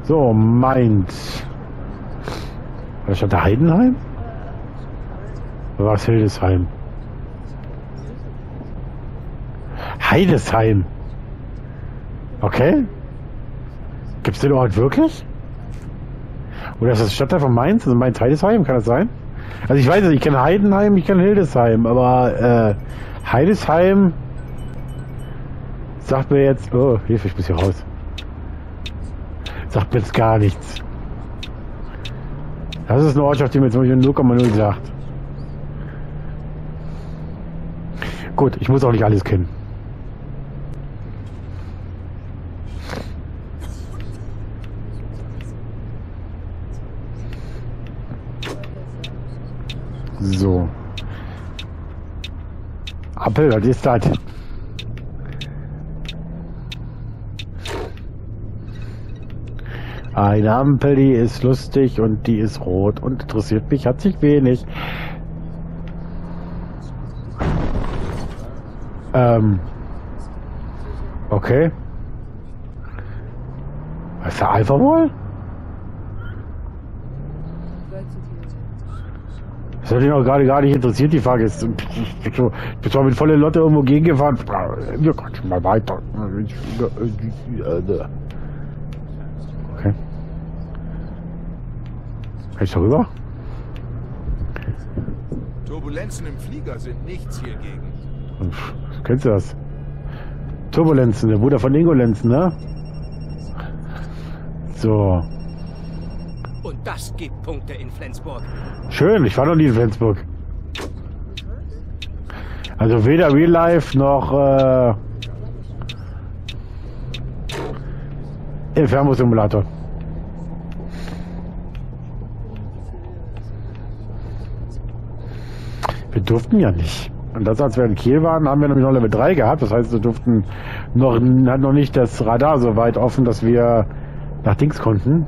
So, Mainz. War das schon der Heidenheim? Es Hildesheim? Heidesheim. Okay. Gibt's den Ort wirklich? Oder ist das Stadtteil von Mainz? Also Mainz Heidesheim, kann das sein? Also ich weiß es, ich kenne Heidenheim, ich kenne Hildesheim, aber äh, Heidesheim sagt mir jetzt, oh, Hilfe, ich muss hier raus. Sagt mir jetzt gar nichts. Das ist eine Ortschaft, die mir zum Beispiel 0,0 sagt. Gut, ich muss auch nicht alles kennen. So. Appel, was ist das? Eine Ampel, die ist lustig und die ist rot und interessiert mich hat sich wenig. Ähm. Okay. Was ist der Alpha wohl? Das hat mich auch gerade gar nicht interessiert, die Frage ist. Ich bin zwar mit voller Lotte irgendwo gegengefahren. Wir können mal weiter. Okay. Kann ich darüber? Turbulenzen im Flieger sind nichts hiergegen. Kennst du das? Turbulenzen, der Bruder von Ingolenzen, ne? So. Und das gibt Punkte in Flensburg. Schön, ich war noch nie in Flensburg. Also weder Real Life noch äh, Inferno-Simulator. Wir durften ja nicht. Und das, als wir in Kiel waren, haben wir nämlich noch Level 3 gehabt. Das heißt, wir durften noch, hat noch nicht das Radar so weit offen, dass wir nach Dings konnten.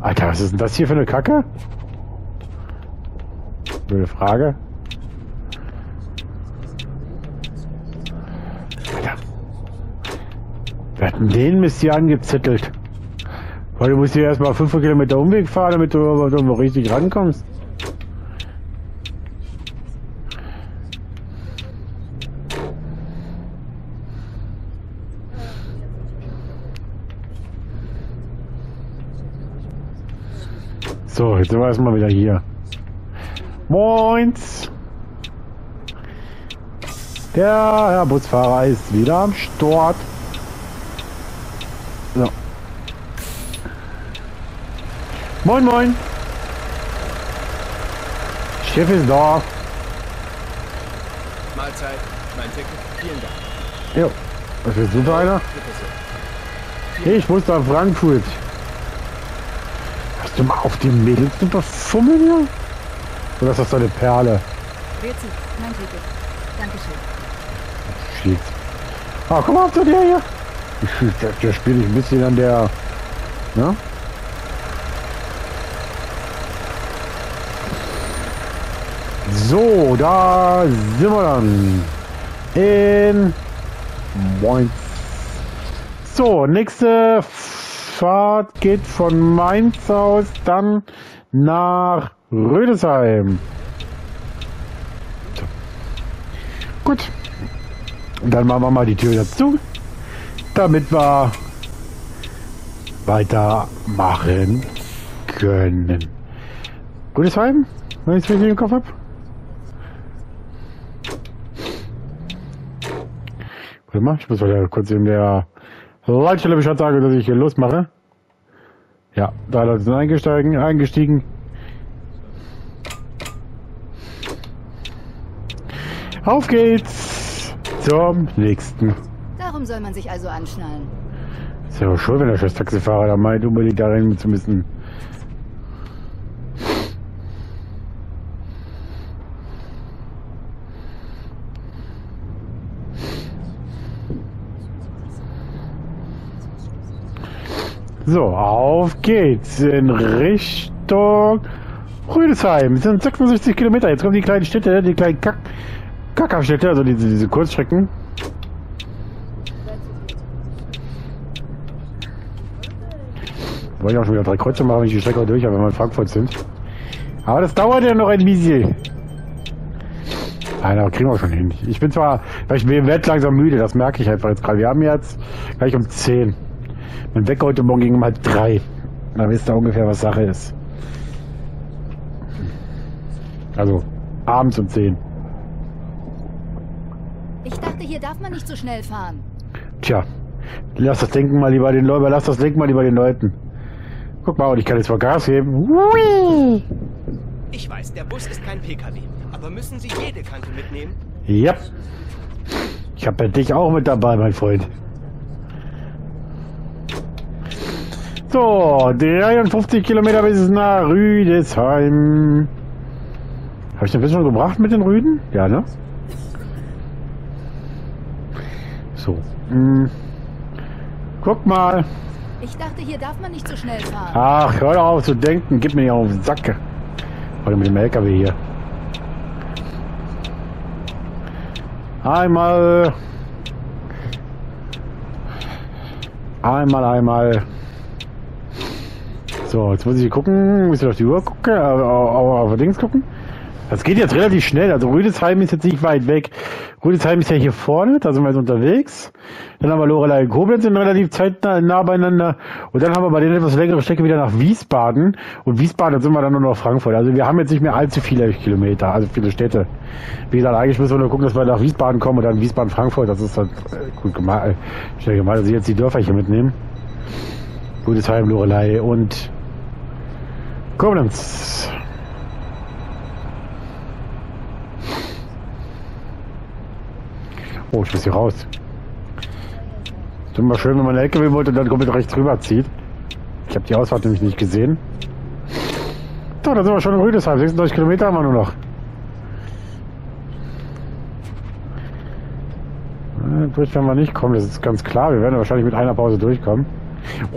Alter, was ist denn das hier für eine Kacke? Blöde Frage. Alter. Wer hat denn den Mist hier angezettelt? Weil du musst hier erstmal 5 Kilometer Umweg fahren, damit du irgendwo richtig rankommst. So, jetzt sind wir erstmal wieder hier. Moins! Der Herr Busfahrer ist wieder am Start. So. Moin, moin! Chef ist da. Mahlzeit, mein Ticket. Vielen Dank. Jo. Was willst du für einer? Ich muss nach Frankfurt. Hast du mal auf die Mädels zu befummeln hier? Oder ist das deine Perle? Grüezi, mein Ticket. Dankeschön. Shit. Ah, guck mal, auf der hier. Der, der spiele ich ein bisschen an der. Ne? So, da sind wir dann. In Moin. So, nächste Fahrt geht von Mainz aus dann nach Rödesheim. So. Gut. Dann machen wir mal die Tür dazu, damit wir weitermachen können. Rödesheim, wenn ich es richtig im Kopf habe. Warte mal, ich muss mal kurz in der Leitstelle Bescheid sagen, dass ich hier losmache. Ja, da Leute sind eingestiegen, eingestiegen. Auf geht's zum nächsten. Darum soll man sich also anschnallen. Ist ja auch schön, wenn der scheiß Taxifahrer da meint, unbedingt da rein zu müssen. So, auf geht's in Richtung Rüdesheim. Es sind 66 Kilometer. Jetzt kommen die kleinen Städte, die kleinen Kack Kackerstädte, also diese, diese Kurzstrecken. Wollte ich auch schon wieder drei Kreuze machen, wenn ich die Strecke durch habe, wenn wir in Frankfurt sind. Aber das dauert ja noch ein bisschen. Nein, aber kriegen wir schon hin. Ich bin zwar, ich werde langsam müde, das merke ich einfach jetzt gerade. Wir haben jetzt gleich um 10. Mein Wecker heute Morgen ging um halb drei. Da wisst ihr ungefähr, was Sache ist. Also, abends um 10. Ich dachte, hier darf man nicht so schnell fahren. Tja, lass das Denken mal lieber den Leuten, lass das Denken mal lieber den Leuten. Guck mal, und ich kann jetzt mal Gas geben. Hui. Ich weiß, der Bus ist kein PKW. Aber müssen Sie jede Kante mitnehmen? Ja. Ich habe dich auch mit dabei, mein Freund. So, 53 Kilometer bis nach Rüdesheim. Habe ich den Bild schon gebracht mit den Rüden? Ja, ne? So. Hm. Guck mal. Ich dachte, hier darf man nicht so schnell fahren. Ach, hör doch auf zu denken. Gib mir nicht auf den Sack. Oder mit dem LKW hier. Einmal. Einmal, einmal. So, jetzt muss ich gucken. Muss ich auf die Uhr gucken? Auf, auf, Dings gucken? Das geht jetzt relativ schnell. Also Rüdesheim ist jetzt nicht weit weg. Rüdesheim ist ja hier vorne, da sind wir jetzt unterwegs. Dann haben wir Lorelei und Koblenz sind relativ zeitnah nah beieinander. Und dann haben wir bei den etwas längeren Strecke wieder nach Wiesbaden. Und Wiesbaden sind wir dann nur noch Frankfurt. Also wir haben jetzt nicht mehr allzu viele Kilometer, also viele Städte. Wie gesagt, eigentlich müssen wir nur gucken, dass wir nach Wiesbaden kommen und dann Wiesbaden-Frankfurt. Das ist halt äh, gut gemacht. Äh, schnell gemacht, dass ich jetzt die Dörfer hier mitnehmen. Rüdesheim, Lorelei und Koblenz. Oh, ich muss hier raus. Ist immer schön, wenn man eine LKW wollte und dann komplett rechts rüber zieht. Ich habe die Ausfahrt nämlich nicht gesehen. So, da sind wir schon in Rüdesheim. 36 Kilometer haben wir nur noch. Äh, Durch werden wir nicht kommen, das ist ganz klar. Wir werden wahrscheinlich mit einer Pause durchkommen.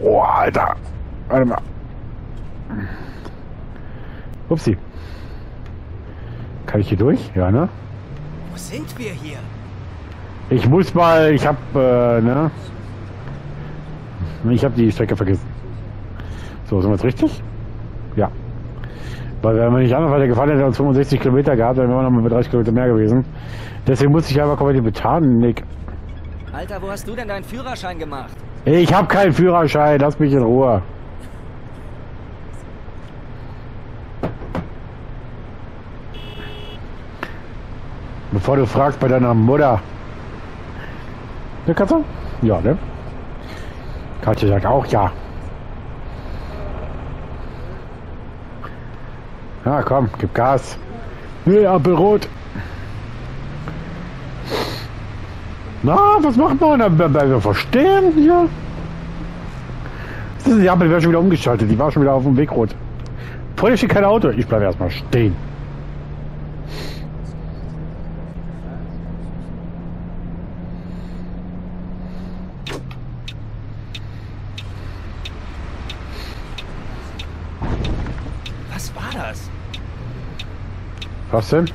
Oh, Alter. Warte mal. Upsi. Kann ich hier durch? Ja, ne? Wo sind wir hier? Ich muss mal, ich hab, äh, ne? Ich hab die Strecke vergessen. So, sind wir jetzt richtig? Ja. Weil wenn wir nicht anders weiter gefahren hätten, uns 65 Kilometer gehabt, dann wären wir noch mal mit 30 Kilometer mehr gewesen. Deswegen musste ich einfach komplett betanen, Nick. Alter, wo hast du denn deinen Führerschein gemacht? Ich hab keinen Führerschein, lass mich in Ruhe. Bevor du fragst bei deiner Mutter. Ne, Katze? Ja, ne? Katja sagt auch ja. Ja, komm, gib Gas. Nee, Aperot. Na, was macht man? Da wir verstehen hier. Das ist die Ampel wäre schon wieder umgeschaltet. Die war schon wieder auf dem Weg rot. Vor dir steht kein Auto. Ich bleibe erstmal stehen. Was denn?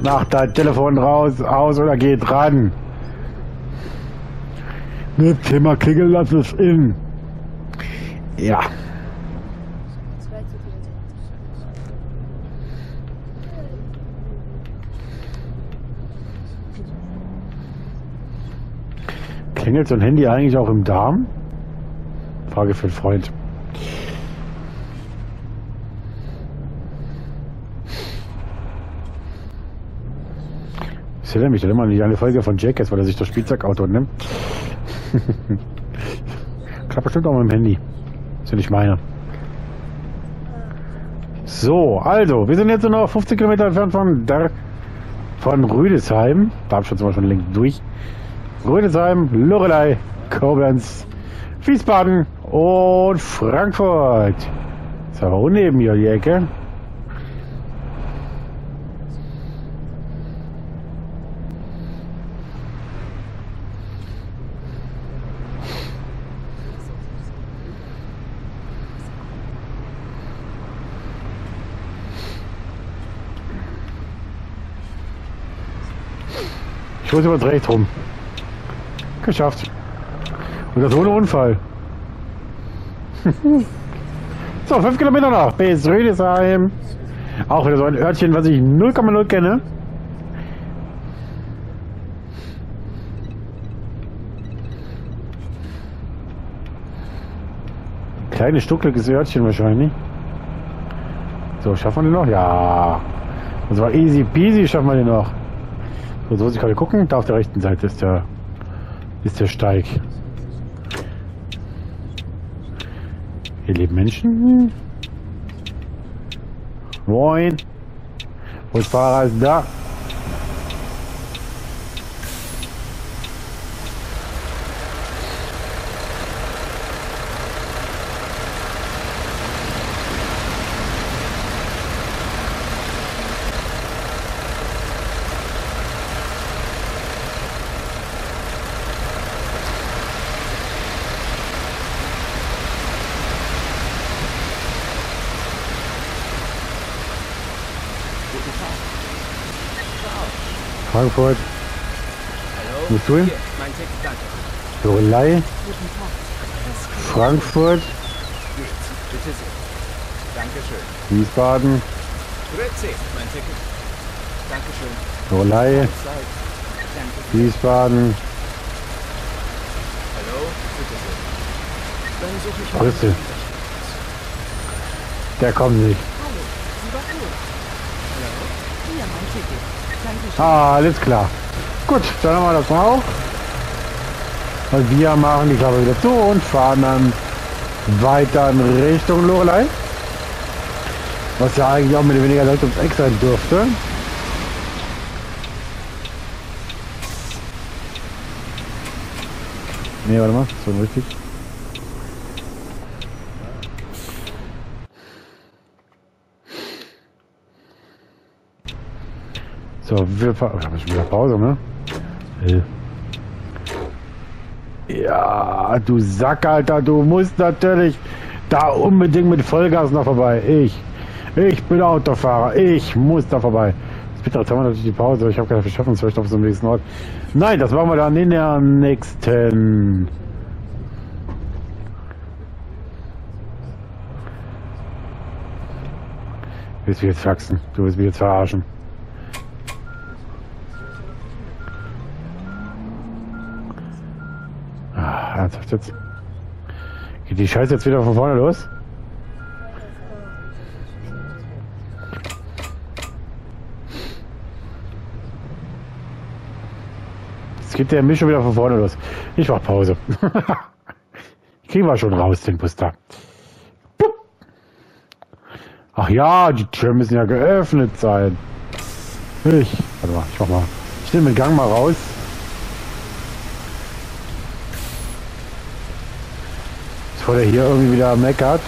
Mach dein Telefon raus, aus oder geht ran. Mit Thema klingeln lass es in. Ja. Klingelt so ein Handy eigentlich auch im Darm? Frage für einen Freund. Ich erinnere mich dann immer an die eine Folge von Jackass, weil er sich das Spielzeugauto nimmt. Klappt bestimmt auch mit dem Handy. Ist ja nicht meine. So, also, wir sind jetzt nur noch 15 Kilometer entfernt von der von Rüdesheim. Da habe ich schon schon links durch. Rüdesheim, Lorelei, Koblenz, Wiesbaden und Frankfurt. Ist aber unneben hier die Ecke. Ich muss das rechts rum. Geschafft. Und das ohne Unfall. so, fünf Kilometer noch. Bis Rüdesheim. Auch wieder so ein Örtchen, was ich 0,0 kenne. Kleines stuckliges Örtchen wahrscheinlich. So, schaffen wir den noch? Ja. Das war easy peasy, schaffen wir den noch. So, so muss ich gerade gucken. Da auf der rechten Seite ist der, ist der Steig. Hier leben Menschen. Moin. Wo ist Fahrer ist da? Frankfurt. Hallo? Bist du hin? Hier, mein Ticket, danke. Lorelei. Frankfurt. Bitte sehr. Dankeschön. Wiesbaden. Grüezi, mein Ticket. Dankeschön. Lorelei. Danke. Wiesbaden. Hallo? Bitte sehr. Dann suche ich Grüße. Der kommt nicht. Hallo, Sie war cool. Hier, mein Ticket. Ah, alles klar. Gut, dann haben wir das auch. Und wir machen die Klappe wieder zu und fahren dann weiter in Richtung Lorelei. Was ja eigentlich auch mit weniger Eck sein dürfte. Nee, warte mal, so richtig. So, wir fahren. Ich wieder Pause, ne? Ja, du Sack, Alter, du musst natürlich da unbedingt mit Vollgas noch vorbei. Ich. Ich bin Autofahrer. Ich muss da vorbei. Bitte, jetzt haben wir natürlich die Pause. Ich habe keine Beschaffungsrecht auf so einem nächsten Ort. Nein, das machen wir dann in der nächsten. Du willst mich jetzt faxen. Du willst mich jetzt verarschen. Ernsthaft jetzt? Geht die Scheiße jetzt wieder von vorne los? Jetzt geht der Misch schon wieder von vorne los. Ich mach Pause. Kriegen wir schon raus, den Buster. Ach ja, die Türen müssen ja geöffnet sein. Ich, warte mal, ich mach mal. Ich nehme den Gang mal raus. Bevor der hier irgendwie wieder meckert.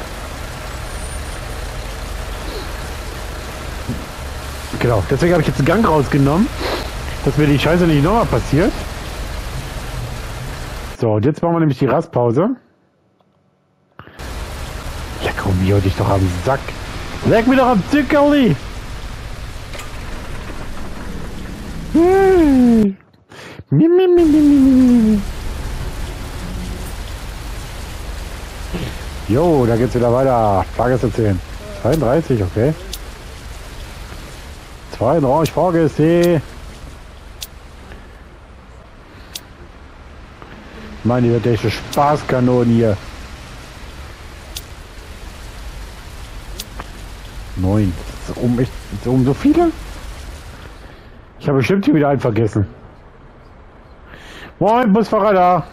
Genau, deswegen habe ich jetzt den Gang rausgenommen, dass mir die Scheiße nicht nochmal passiert. So, und jetzt machen wir nämlich die Rastpause. Leck Mio, dich doch am Sack. Leck mir doch am Zickerli. Mi, Jo, da geht's wieder weiter. Fahrgäste 10. 32, okay. 32 Fahrgäste. Meine wird echte Spaßkanonen hier. Neun. Ist um, echt, um so viele? Ich habe bestimmt hier wieder einen vergessen. Moin, Busfahrer da.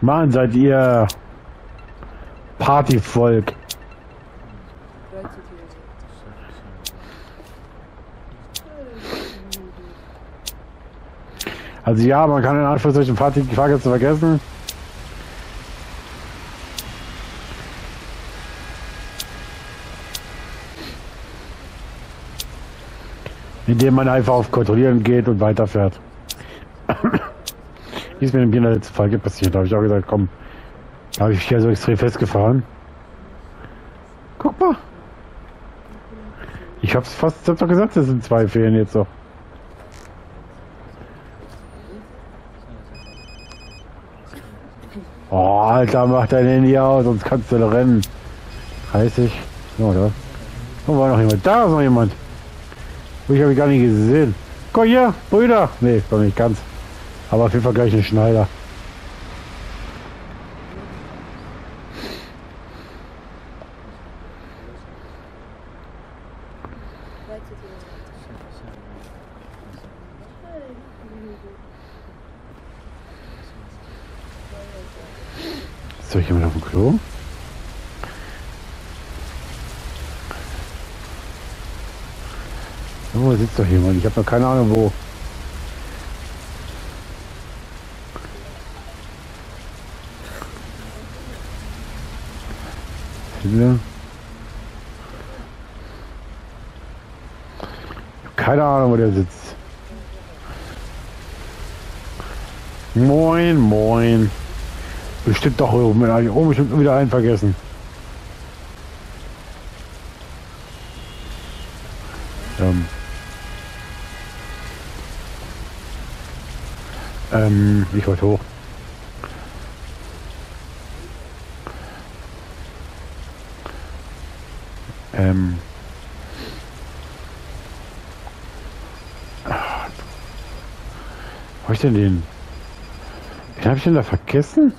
Mann, seid ihr Partyvolk. Also ja, man kann in Anführungszeichen Party die Fahrgäste vergessen. Indem man einfach auf Kontrollieren geht und weiterfährt. Wie ist mir in der letzten Folge passiert? Da habe ich auch gesagt, komm, da habe ich hier so extrem festgefahren. Guck mal. Ich hab's fast ich hab gesagt, es sind zwei Ferien jetzt noch. Oh, Alter, mach dein Handy aus, sonst kannst du doch rennen. 30. Oh, da. Wo war noch jemand? Da ist noch jemand. Ich habe gar nicht gesehen. Komm hier, Brüder. Nee, doch nicht ganz. Aber auf jeden Fall gleich ein Schneider. Ist doch jemand auf dem Klo? Wo sitzt doch jemand? Ich habe noch keine Ahnung wo. Hier. Keine Ahnung, wo der sitzt. Moin, moin. Bestimmt doch oben. Oben bestimmt wieder einen vergessen. Ähm. Ähm, ich wollte hoch. Ähm. Wo ich denn den? Wen hab ich denn da vergessen?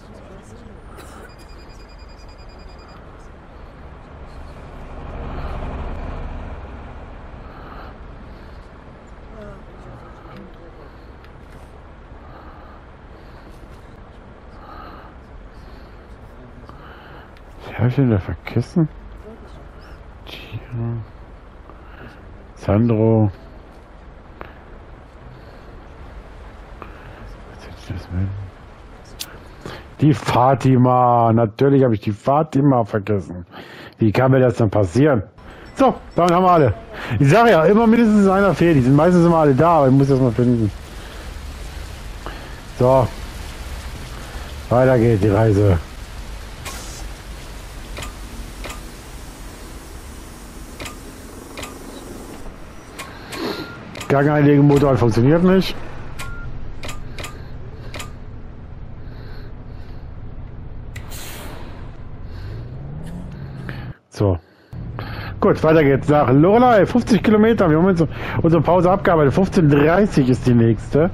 Wen hab ich denn da vergessen? Sandro. Die Fatima. Natürlich habe ich die Fatima vergessen. Wie kann mir das denn passieren? So, damit haben wir alle. Ich sage ja, immer mindestens einer fehlt. Die sind meistens immer alle da, aber ich muss das mal finden. So. Weiter geht die Reise. Gang Motor funktioniert nicht. So. Gut, weiter geht's nach Lorelei. 50 Kilometer. Wir haben uns unsere Pause abgearbeitet. 15.30 ist die nächste.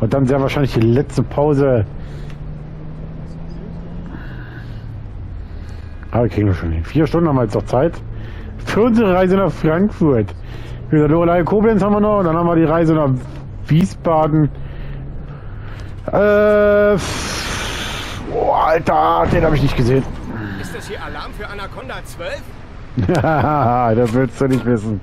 Und dann sehr wahrscheinlich die letzte Pause. Aber kriegen wir schon hin. Vier Stunden haben wir jetzt noch Zeit. Für unsere Reise nach Frankfurt. Wie gesagt, Lorelei Koblenz haben wir noch. Und dann haben wir die Reise nach Wiesbaden. Äh. Oh, Alter, den habe ich nicht gesehen. Ist das hier Alarm für Anaconda 12? das willst du nicht wissen.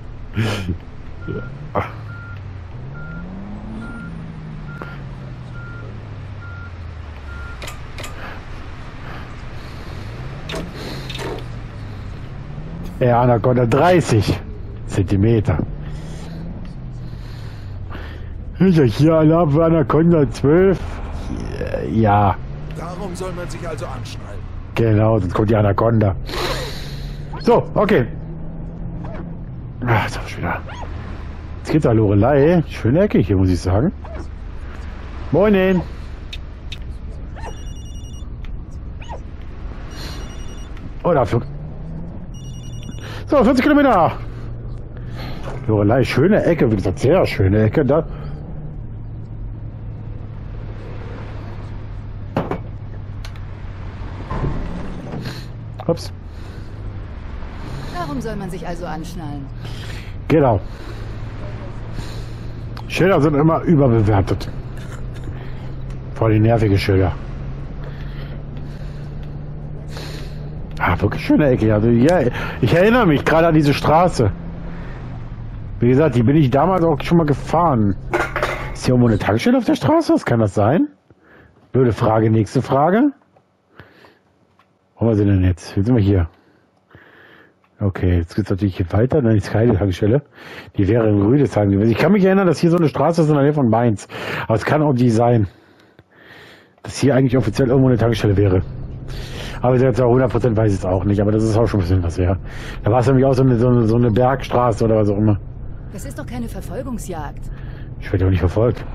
Ja, Anaconda 30 Zentimeter. Ich sag hier Alarm für Anaconda 12. Ja, Darum soll man sich also anschnallen. genau, sonst kommt die Anaconda. So, okay. Ach, jetzt hab ich wieder. geht's an Lorelei. Schöne Ecke hier, muss ich sagen. Moin. Oh, dafür. So, 40 Kilometer. Lorelei, schöne Ecke, wie gesagt, sehr schöne Ecke. Da. Ups. Warum soll man sich also anschnallen? Genau. Schilder sind immer überbewertet. Vor die nervige Schilder. Ah, wirklich schöne Ecke. Also, ja, ich erinnere mich gerade an diese Straße. Wie gesagt, die bin ich damals auch schon mal gefahren. Ist hier irgendwo eine Tankstelle auf der Straße? Was kann das sein? Blöde Frage, nächste Frage. Wo sind wir denn jetzt? Jetzt sind wir hier. Okay, jetzt geht's natürlich hier weiter. Dann ist keine Tankstelle. Die wäre in Rüdesheim gewesen. Ich kann mich erinnern, dass hier so eine Straße ist in der Nähe von Mainz. Aber es kann auch die sein. Dass hier eigentlich offiziell irgendwo eine Tankstelle wäre. Aber jetzt auch 100% weiß ich es auch nicht. Aber das ist auch schon ein bisschen was her. Da war es nämlich auch so eine, so, eine, so eine Bergstraße oder was auch immer. Das ist doch keine Verfolgungsjagd. Ich werde ja auch nicht verfolgt.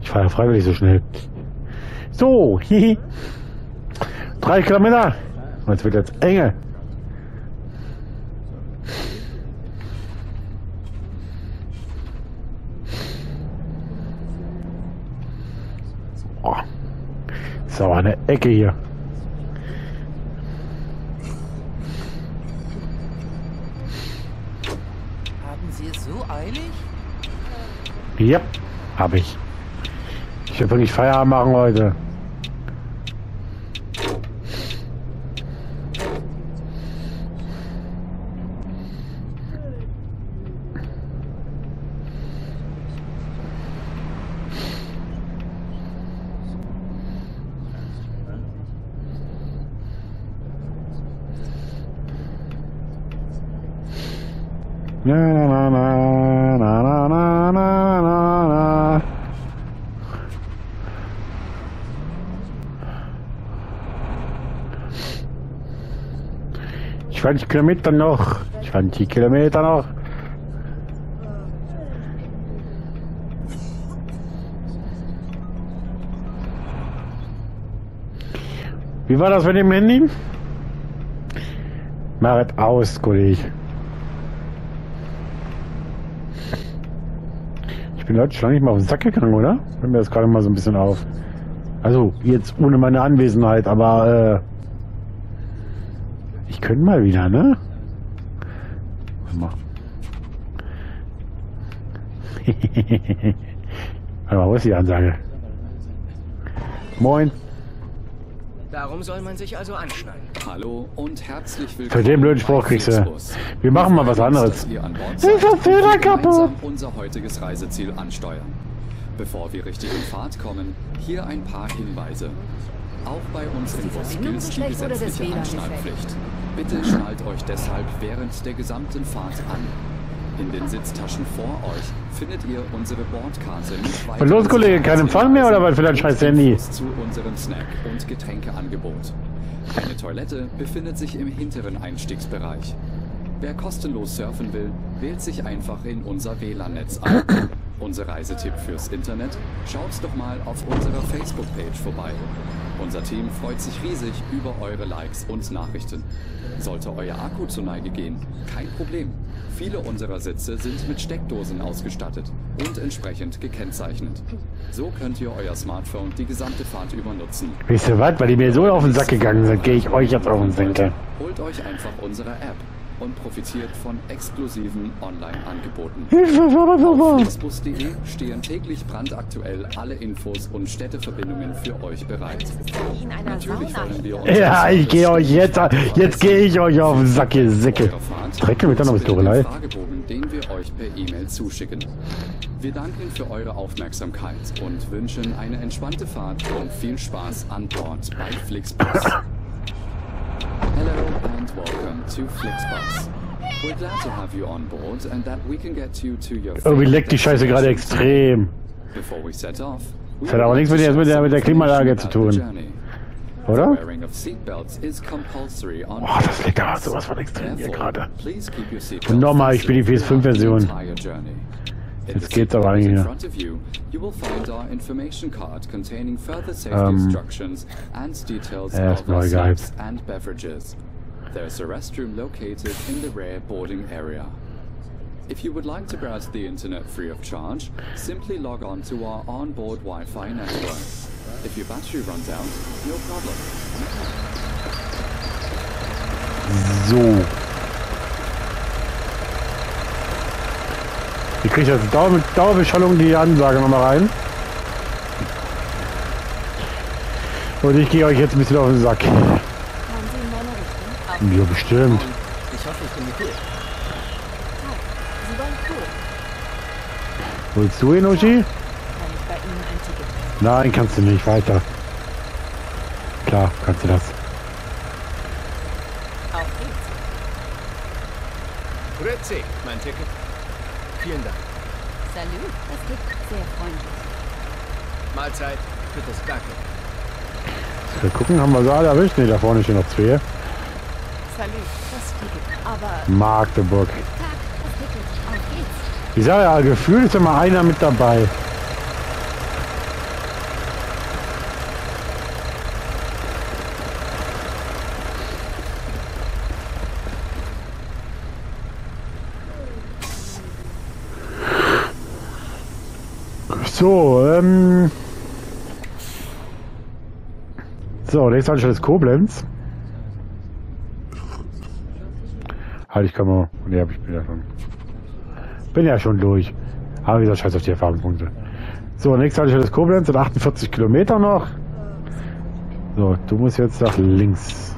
Ich fahre ja freiwillig so schnell. So, hihi. Drei Kilometer. Und Jetzt wird jetzt enge. Boah. Ist aber eine Ecke hier. Haben Sie es so eilig? Ja, habe ich. Ich will wirklich Feierabend machen heute. Na na na na na na na na na. Die Kilometer noch. Die Kilometer noch. Wie war das mit dem Handy? Mach es aus, Kollege. Bin heute schon nicht mal auf den Sack gegangen, oder? Fällt mir das gerade mal so ein bisschen auf. Also, jetzt ohne meine Anwesenheit, aber äh, ich könnte mal wieder, ne? Mal. Warte mal, wo ist die Ansage? Moin. Darum soll man sich also anschnallen. Hallo und herzlich willkommen. Für den blöden Spruch kriegst du. Wir machen mal was anderes. Ist das Feder kaputt? unser heutiges Reiseziel ansteuern. Bevor wir richtig in Fahrt kommen, hier ein paar Hinweise. Auch bei uns im Bus gilt die gesetzliche WLAN Anschnallpflicht. Bitte schnallt euch deshalb während der gesamten Fahrt an. In den Sitztaschen vor euch findet ihr unsere Bordkarte mit weiteren los, Kollege, kein Empfang mehr oder was für dein scheiß Handy? Zu unserem Snack- und Getränkeangebot. Eine Toilette befindet sich im hinteren Einstiegsbereich. Wer kostenlos surfen will, wählt sich einfach in unser WLAN-Netz ein. Unser Reisetipp fürs Internet? Schaut doch mal auf unserer Facebook-Page vorbei. Unser Team freut sich riesig über eure Likes und Nachrichten. Sollte euer Akku zur Neige gehen, kein Problem. Viele unserer Sitze sind mit Steckdosen ausgestattet und entsprechend gekennzeichnet. So könnt ihr euer Smartphone die gesamte Fahrt über nutzen. Wisst ihr was? Weil die mir so auf den Sack gegangen sind, gehe ich euch jetzt auf den Senkel. Holt euch einfach unsere App und profitiert von exklusiven Online-Angeboten. Auf flixbus.de stehen täglich brandaktuell alle Infos und Städteverbindungen für euch bereit. Einer Natürlich wollen wir uns Ja, ich gehe euch jetzt, jetzt gehe ich euch auf den Sack, ihr Säcke. Drecke mit dann noch bis Lorelei. Fragebogen, den wir euch per E-Mail zuschicken. Wir danken für eure Aufmerksamkeit und wünschen eine entspannte Fahrt und viel Spaß an Bord bei Flixbus. Hello and welcome to Flixbus. We're glad to have you on board and that we can get you to your Irgendwie leckt die Scheiße gerade extrem. Before we set off, Das hat aber nichts mit der- mit der- mit der Klimaanlage zu tun. Oder? Oh, das liegt aber sowas von extrem hier gerade. Und nochmal, ich spiele die fastened PS5-Version. Throughout the entire journey. In Jetzt geht's aber eigentlich hier. front of you, you will find our information card containing further safety Ähm, instructions and details ja, of our snacks and beverages. There's a restroom located in the rear boarding area. If you would like to browse the internet free of charge, simply log on to our onboard Wi-Fi network. If your battery runs out, no problem. So. Ich kriege jetzt Dauer mit Dauerbeschallung die Ansage nochmal rein. Und ich gehe euch jetzt ein bisschen auf den Sack. Ja, bestimmt. Ich hoffe, ich bin cool. Sie waren cool. Willst du hin, Uschi? Kann ich bei Ihnen ein Ticket? Nein, kannst du nicht. Weiter. Klar, kannst du das. Auf geht's. Grüezi, mein Ticket. Vielen Dank. Salut, das klingt sehr freundlich. Mahlzeit. Bitte, danke. Wir gucken, haben wir sie alle erwischt? Ne, da vorne stehen noch zwei. Salut, das Ticket. Aber Magdeburg. Tag, das Ticket. Auf geht's. Ich sage ja, gefühlt ist immer einer mit dabei. So, ähm. So, nächste Haltestelle ist Koblenz. Halt, ich kann mal. Ne, hab ich bin ja schon. Bin ja schon durch. Aber wie gesagt, scheiß auf die Erfahrungspunkte. So, nächste Haltestelle ist Koblenz, sind 48 Kilometer noch. So, du musst jetzt nach links.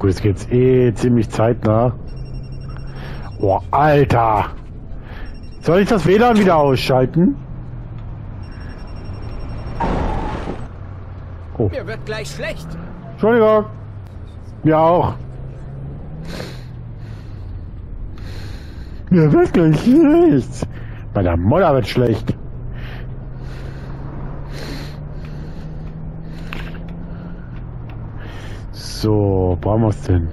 Gut, jetzt geht's eh ziemlich zeitnah. Oh, Alter! Soll ich das WLAN wieder ausschalten? Oh, Mir wird gleich schlecht. Entschuldigung. Mir auch. Mir wird gleich schlecht. Bei der Mutter wird schlecht. So, brauchen wir es denn?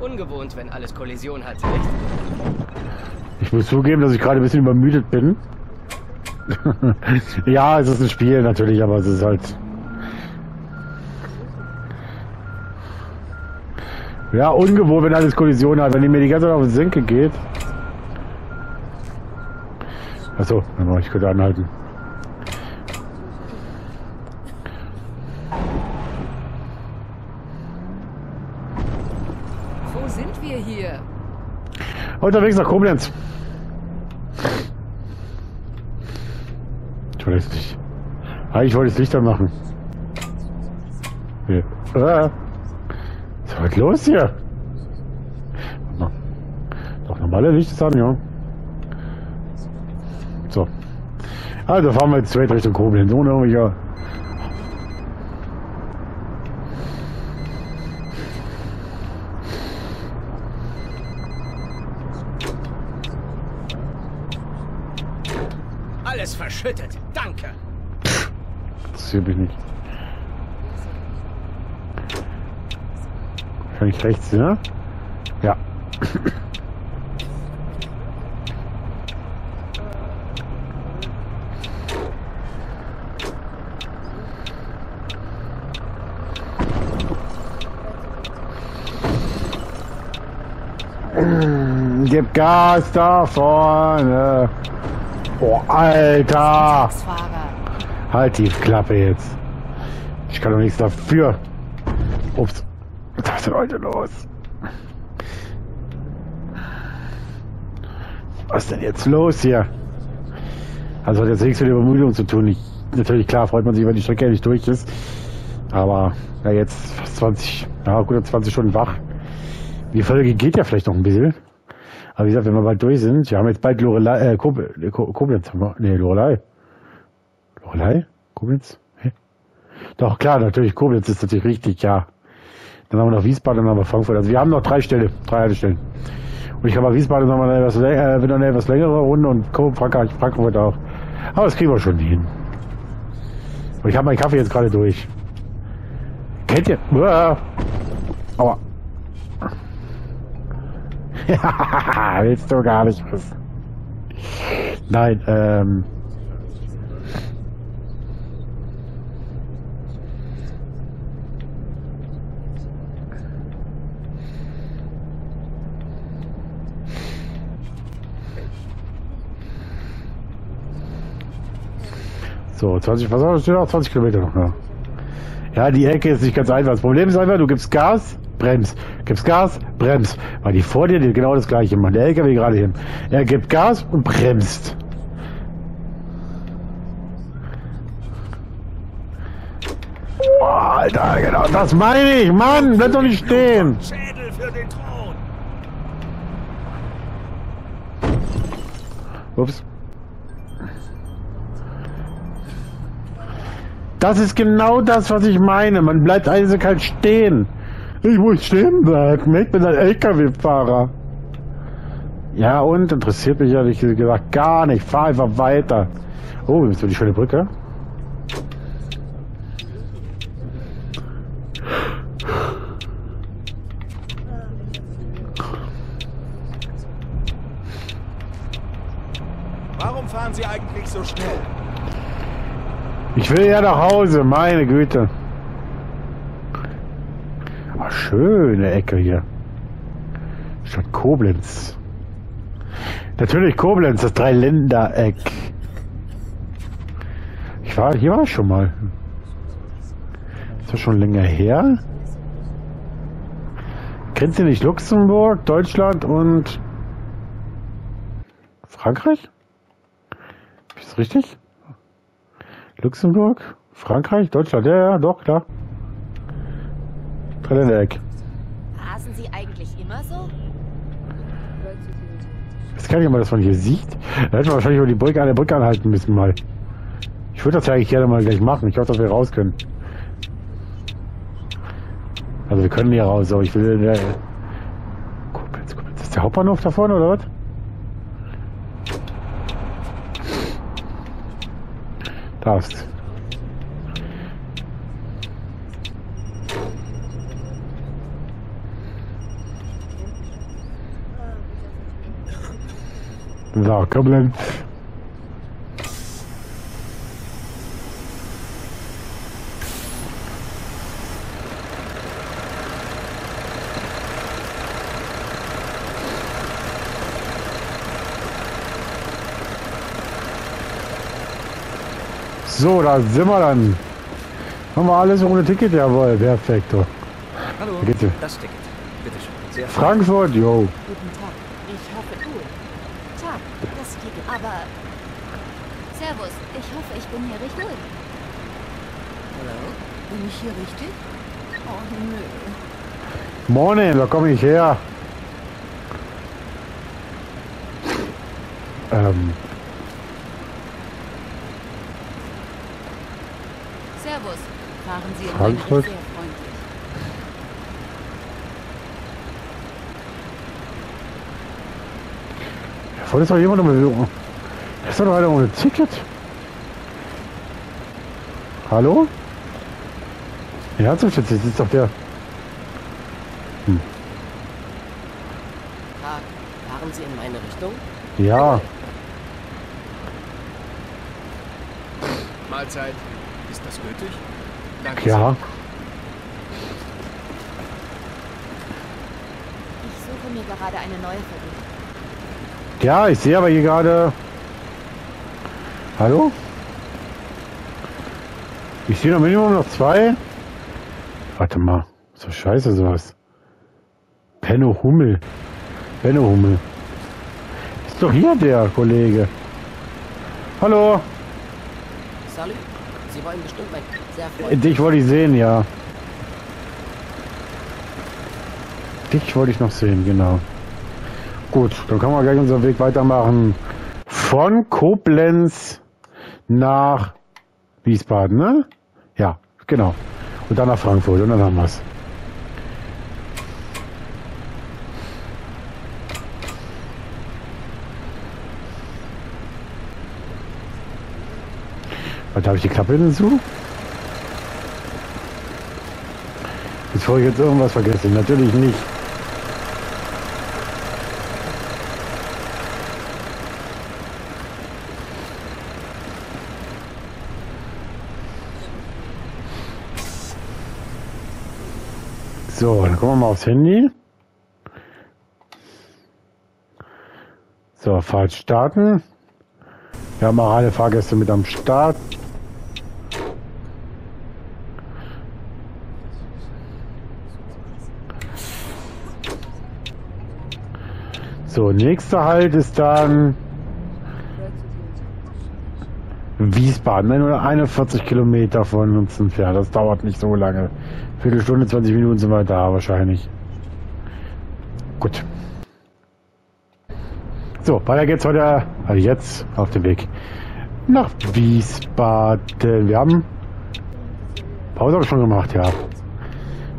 Ungewohnt, wenn alles Kollision hat, nicht? Ich muss zugeben, dass ich gerade ein bisschen übermüdet bin. ja, es ist ein Spiel natürlich, aber es ist halt. Ja, ungewohnt, wenn alles Kollision hat, wenn die mir die ganze Zeit auf den Senke geht. Achso, dann muss ich kurz anhalten. Wo sind wir hier? Unterwegs nach Koblenz. Ich wollte das Licht. Eigentlich wollte ich das Licht anmachen. Hier. Ah. Was ist heute los hier? Doch normale Licht ist an, ja. So. Also fahren wir jetzt straight Richtung Koblenz. Ohne irgendwelche Alles verschüttet. Danke. interessiert mich nicht. Wahrscheinlich rechts, ne? Ja. Gib Gas da vorne. Oh, Alter! Halt die Klappe jetzt. Ich kann doch nichts dafür. Ups. Was ist denn heute los? Was ist denn jetzt los hier? Also hat jetzt nichts mit der Übermüdung zu tun. Ich, natürlich, klar, freut man sich, wenn die Strecke endlich durch ist. Aber ja, jetzt fast 20, ja, gut 20 Stunden wach. Die Folge geht ja vielleicht noch ein bisschen. Aber wie gesagt, wenn wir bald durch sind, wir haben jetzt bald Lorelei, äh, Kob, Ko- Koblenz, haben wir, nee, Lorelei. Lorelei? Koblenz? Hä? Doch, klar, natürlich, Koblenz ist natürlich richtig, ja. Dann haben wir noch Wiesbaden, dann haben wir Frankfurt. Also wir haben noch drei Stellen, drei Haltestellen. Und ich glaube, Wiesbaden ist nochmal eine äh, eine etwas längere Runde und Frankreich, Frankfurt auch. Aber das kriegen wir schon hin. Und ich habe meinen Kaffee jetzt gerade durch. Kennt ihr? Uah. Aua. Willst du gar nicht wissen. Nein, ähm. So, 20, was war steht noch? 20 Kilometer noch, ja. Ja, die Ecke ist nicht ganz einfach. Das Problem ist einfach, du gibst Gas, bremst. Gibst Gas, bremst. Weil die vor dir die genau das gleiche machen. Der LKW gerade hin. Er gibt Gas und bremst. Boah, Alter, genau das meine ich. Mann, bleib doch nicht stehen. Schädel für den Thron! Ups. Das ist genau das, was ich meine. Man bleibt eiskalt stehen. Ich muss stehen bleiben. Ich bin ein LKW-Fahrer. Ja, und interessiert mich ehrlich gesagt gar nicht. Fahr einfach weiter. Oh, bist du die schöne Brücke? Warum fahren Sie eigentlich so schnell? Ich will ja nach Hause, meine Güte. Ah, schöne Ecke hier. Stadt Koblenz. Natürlich Koblenz, das Dreiländereck. Ich war, hier war ich schon mal. Ist das schon länger her? Kennt ihr nicht Luxemburg, Deutschland und Frankreich? Ist das richtig? Luxemburg, Frankreich, Deutschland, ja, ja, doch, klar. Dreiländereck. Rasen Sie eigentlich immer so? Das kann ich mal, dass man hier sieht. Da hätten wir wahrscheinlich über die Brücke an der Brücke anhalten müssen mal. Ich würde das ja eigentlich gerne mal gleich machen. Ich hoffe, dass wir raus können. Also wir können hier raus, aber ich will... Äh, Koblenz, Koblenz. Ist der Hauptbahnhof da vorne, oder was? Da ist. So, Koblenz. So, da sind wir dann. Haben wir alles ohne Ticket? Jawohl, perfekt. Hallo, dir? das Ticket. Bitte schön. Sehr Frankfurt, yo. Guten Tag. Ich hoffe, du. Tag, das Ticket. Aber. Servus, ich hoffe, ich bin hier richtig. Hallo? Bin ich hier richtig? Oh, nö. Morning, da komme ich her. Ähm, Servus. Fahren Sie in Frankfurt? meine Richtung sehr freundlich. Vorhin ist doch jemand um Bewegung. Ist doch einer ohne Ticket? Hallo? Ja, zum Schutz, jetzt ist doch der. Tag. Fahren Sie in meine Richtung? Ja, Mahlzeit. Ist das gültig? Danke. ja. Ich suche mir gerade eine neue Verbindung. Ja, ich sehe aber hier gerade. Hallo? Ich sehe noch Minimum noch zwei. Warte mal. So scheiße sowas. Penno Hummel. Penno Hummel. Ist doch hier der Kollege. Hallo. Salut. Sie wollen bestimmt mein... Sehr Äh, freundlich. Dich wollte ich sehen, ja. Dich wollte ich noch sehen, genau. Gut, dann können wir gleich unseren Weg weitermachen. Von Koblenz nach Wiesbaden, ne? Ja, genau. Und dann nach Frankfurt und dann haben wir's. Was habe ich die Klappe denn zu? Bevor ich jetzt irgendwas vergesse. Natürlich nicht. So, dann kommen wir mal aufs Handy. So, Fahrt starten. Wir haben auch alle Fahrgäste mit am Start. So, nächster Halt ist dann Wiesbaden, ne, nur 41 Kilometer von uns entfernt. Das dauert nicht so lange. Viertelstunde, 20 Minuten sind wir da wahrscheinlich. Gut. So, weiter geht's heute, also jetzt auf dem Weg nach Wiesbaden. Wir haben Pause schon gemacht, ja.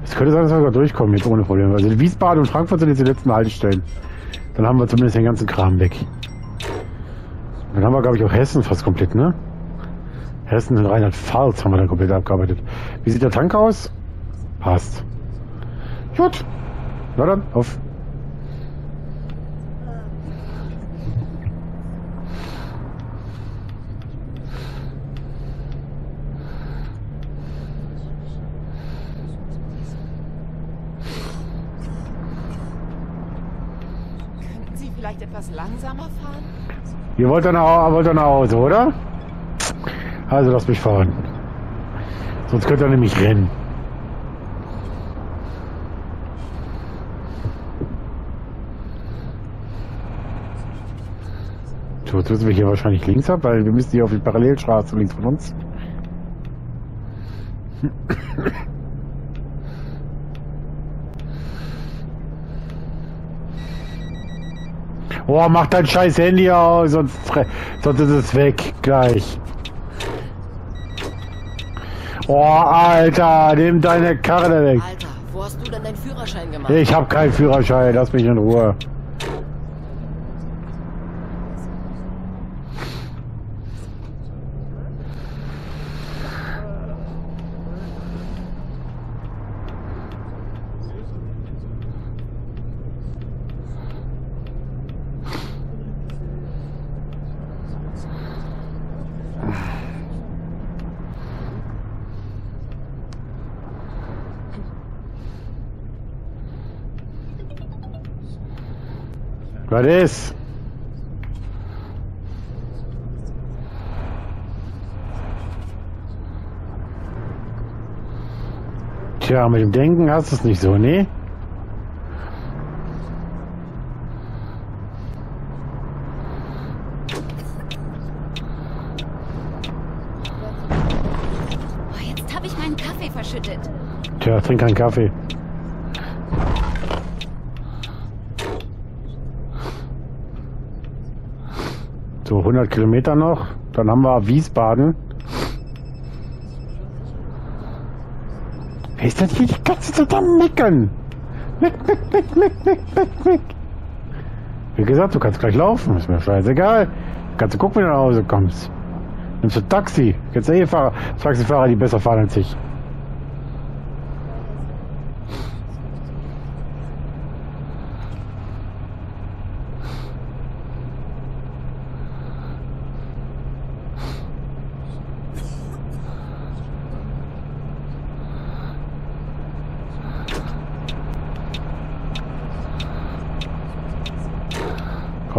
Es könnte sein, dass wir sogar durchkommen jetzt ohne Probleme. Also Wiesbaden und Frankfurt sind jetzt die letzten Haltestellen. Dann haben wir zumindest den ganzen Kram weg. Dann haben wir, glaube ich, auch Hessen fast komplett, ne? Hessen und Rheinland-Pfalz haben wir dann komplett abgearbeitet. Wie sieht der Tank aus? Passt. Gut. Na dann, auf. Könnten Sie vielleicht etwas langsamer fahren? Ihr wollt dann, nach, wollt dann nach Hause, oder? Also lasst mich fahren. Sonst könnt ihr nämlich rennen. So, jetzt müssen wir hier wahrscheinlich links ab, weil wir müssen hier auf die Parallelstraße links von uns. Oh, mach dein scheiß Handy aus, sonst, sonst ist es weg gleich. Oh, Alter, nimm deine Karre weg. Alter, wo hast du denn deinen Führerschein gemacht? Ich hab keinen Führerschein, lass mich in Ruhe. Was ist? Tja, mit dem Denken hast du es nicht so, ne? Oh, jetzt habe ich meinen Kaffee verschüttet. Tja, trink keinen Kaffee. So, 100 Kilometer noch. Dann haben wir Wiesbaden. Wer ist denn hier die ganze Zeit am Meckern? Meck, meck, meck, meck, meck, meck, meck. Wie gesagt, du kannst gleich laufen. Ist mir scheißegal. Kannst du gucken, wenn du nach Hause kommst. Nimmst du Taxi. Kennst du eh Fahrer, Taxifahrer, die besser fahren als ich.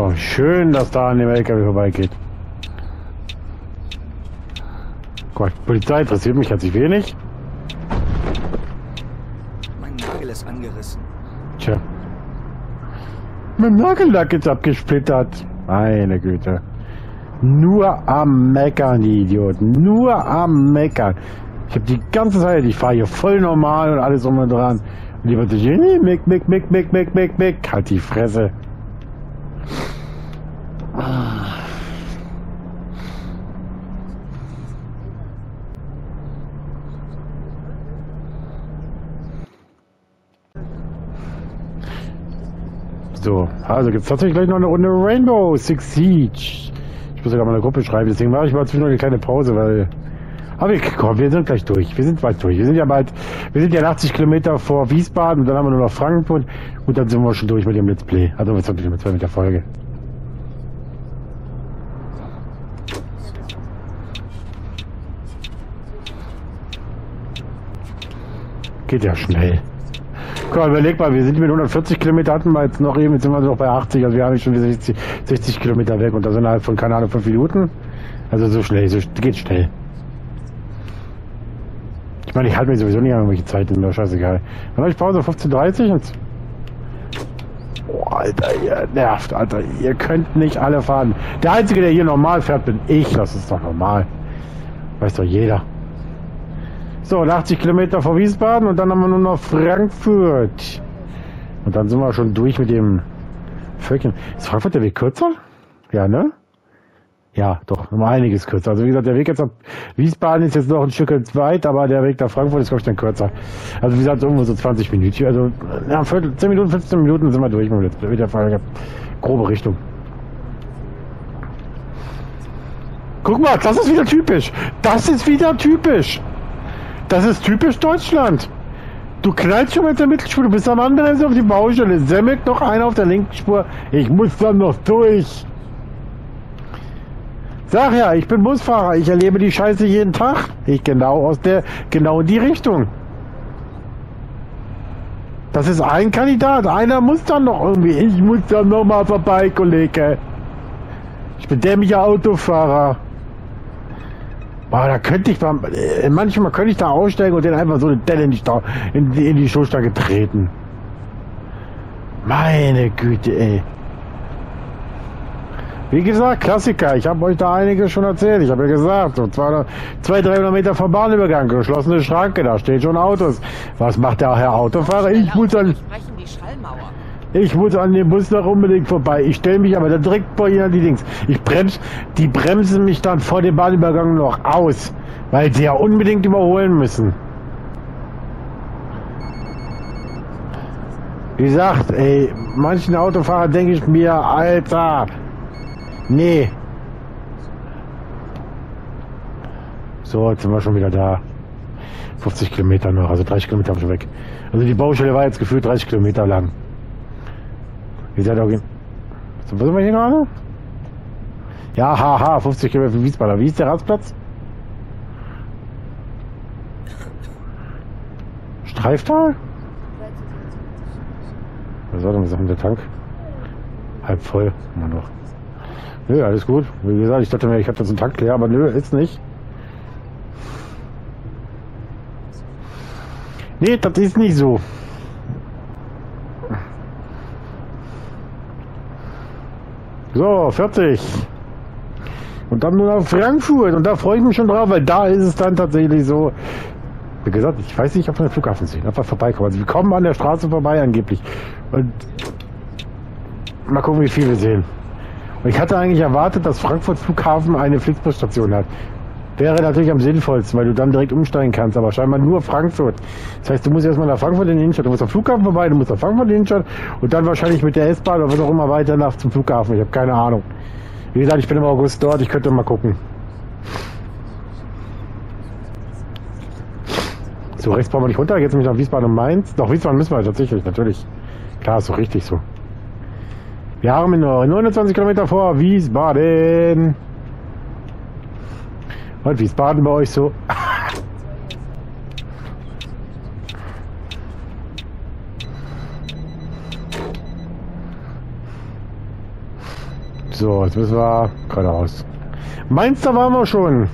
Oh, schön, dass da an dem LKW vorbeigeht. Gott, Polizei interessiert mich herzlich wenig. Mein Nagel ist angerissen. Tja. Mein Nagellack ist abgesplittert. Meine Güte. Nur am Meckern, die Idioten. Nur am Meckern. Ich habe die ganze Zeit, ich fahre hier voll normal und alles um und dran. Und die wird sich, äh, meck, meck, meck, meck, meck, meck, meck. Halt die Fresse. So, also gibt es tatsächlich gleich noch eine Runde Rainbow Six Siege. Ich muss sogar mal eine Gruppe schreiben, deswegen mache ich mal zwischendurch eine kleine Pause, weil... Aber wir, komm, wir sind gleich durch. Wir sind bald durch. Wir sind ja bald, wir sind ja 80 Kilometer vor Wiesbaden und dann haben wir nur noch Frankfurt und dann sind wir schon durch mit dem Let's Play. Also was mit mit der Folge. Geht ja schnell. Guck mal, überleg mal, wir sind mit 140 Kilometer hatten wir jetzt noch eben, jetzt sind wir noch bei 80, also wir haben schon 60, 60 Kilometer weg und da sind halt von, keine Ahnung, 5 Minuten. Also so schnell, so geht schnell. Ich meine, ich halte mir sowieso nicht an irgendwelche Zeiten, mir scheißegal. Wann habe ich Pause? 15.30 und... Boah, Alter, ihr nervt, Alter. Ihr könnt nicht alle fahren. Der Einzige, der hier normal fährt, bin ich. Das ist doch normal. Weiß doch jeder. So, 80 Kilometer vor Wiesbaden und dann haben wir nur noch Frankfurt. Und dann sind wir schon durch mit dem Völkchen. Ist Frankfurt der Weg kürzer? Ja, ne? Ja, doch, um einiges kürzer. Also wie gesagt, der Weg jetzt ab Wiesbaden ist jetzt noch ein Stück weit, aber der Weg nach Frankfurt ist, glaube ich, dann kürzer. Also wie gesagt, irgendwo so 20 Minuten. Also ja, 10 Minuten, 15 Minuten sind wir durch mit der Frage. Grobe Richtung. Guck mal, das ist wieder typisch. Das ist wieder typisch. Das ist typisch Deutschland. Du knallst schon mit der Mittelspur, du bist am anderen Ende auf die Baustelle, semmelt noch einer auf der linken Spur. Ich muss dann noch durch. Sag ja, ich bin Busfahrer, ich erlebe die Scheiße jeden Tag. Ich genau aus der, genau in die Richtung. Das ist ein Kandidat, einer muss dann noch irgendwie. Ich muss dann noch mal vorbei, Kollege. Ich bin dämlicher Autofahrer. Boah, da könnte ich äh, manchmal könnte ich da aussteigen und den einfach so eine Delle in die, Stau, in, in die Stoßstange treten. Meine Güte, ey. Wie gesagt, Klassiker. Ich habe euch da einiges schon erzählt. Ich habe ja gesagt, so 200, 200, 300 Meter vom Bahnübergang, geschlossene Schranke, da stehen schon Autos. Was macht der Herr Autofahrer? Ich muss an, ich muss an dem Bus noch unbedingt vorbei. Ich stelle mich aber da direkt vor ihnen die Dings. Ich bremse, die bremsen mich dann vor dem Bahnübergang noch aus, weil sie ja unbedingt überholen müssen. Wie gesagt, ey, manchen Autofahrer denke ich mir, Alter, Nee. So, jetzt sind wir schon wieder da. 50 Kilometer noch, also 30 Kilometer schon weg. Also die Baustelle war jetzt gefühlt 30 Kilometer lang. Wie seid ihr Wo sind wir hier gerade? Ja, haha, 50 Kilometer von Wiesbaden. Wie ist der Rastplatz? Streiftal? Was soll denn, der Tank? Halb voll, immer noch. Nö, alles gut. Wie gesagt, ich dachte mir, ich habe das einen Tank leer, aber nö, ist nicht. Nee, das ist nicht so. So, 40. Und dann nur nach Frankfurt. Und da freue ich mich schon drauf, weil da ist es dann tatsächlich so. Wie gesagt, ich weiß nicht, ob wir den Flughafen sehen, ob wir vorbeikommen. Also wir kommen an der Straße vorbei angeblich. Und mal gucken, wie viel wir sehen. Und ich hatte eigentlich erwartet, dass Frankfurt Flughafen eine Flixbusstation hat. Wäre natürlich am sinnvollsten, weil du dann direkt umsteigen kannst, aber scheinbar nur Frankfurt. Das heißt, du musst erstmal nach Frankfurt in den Innenstadt, du musst am Flughafen vorbei, du musst nach Frankfurt in den Innenstadt und dann wahrscheinlich mit der S-Bahn oder was auch immer weiter nach zum Flughafen. Ich habe keine Ahnung. Wie gesagt, ich bin im August dort, ich könnte mal gucken. So, rechts brauchen wir nicht runter, jetzt nämlich nach Wiesbaden und Mainz. Doch, Wiesbaden müssen wir tatsächlich, natürlich. Klar, ist so richtig so. Wir haben nur 29 Kilometer vor Wiesbaden. Und Wiesbaden bei euch so? So, jetzt müssen wir geradeaus. Mainz, da waren wir schon.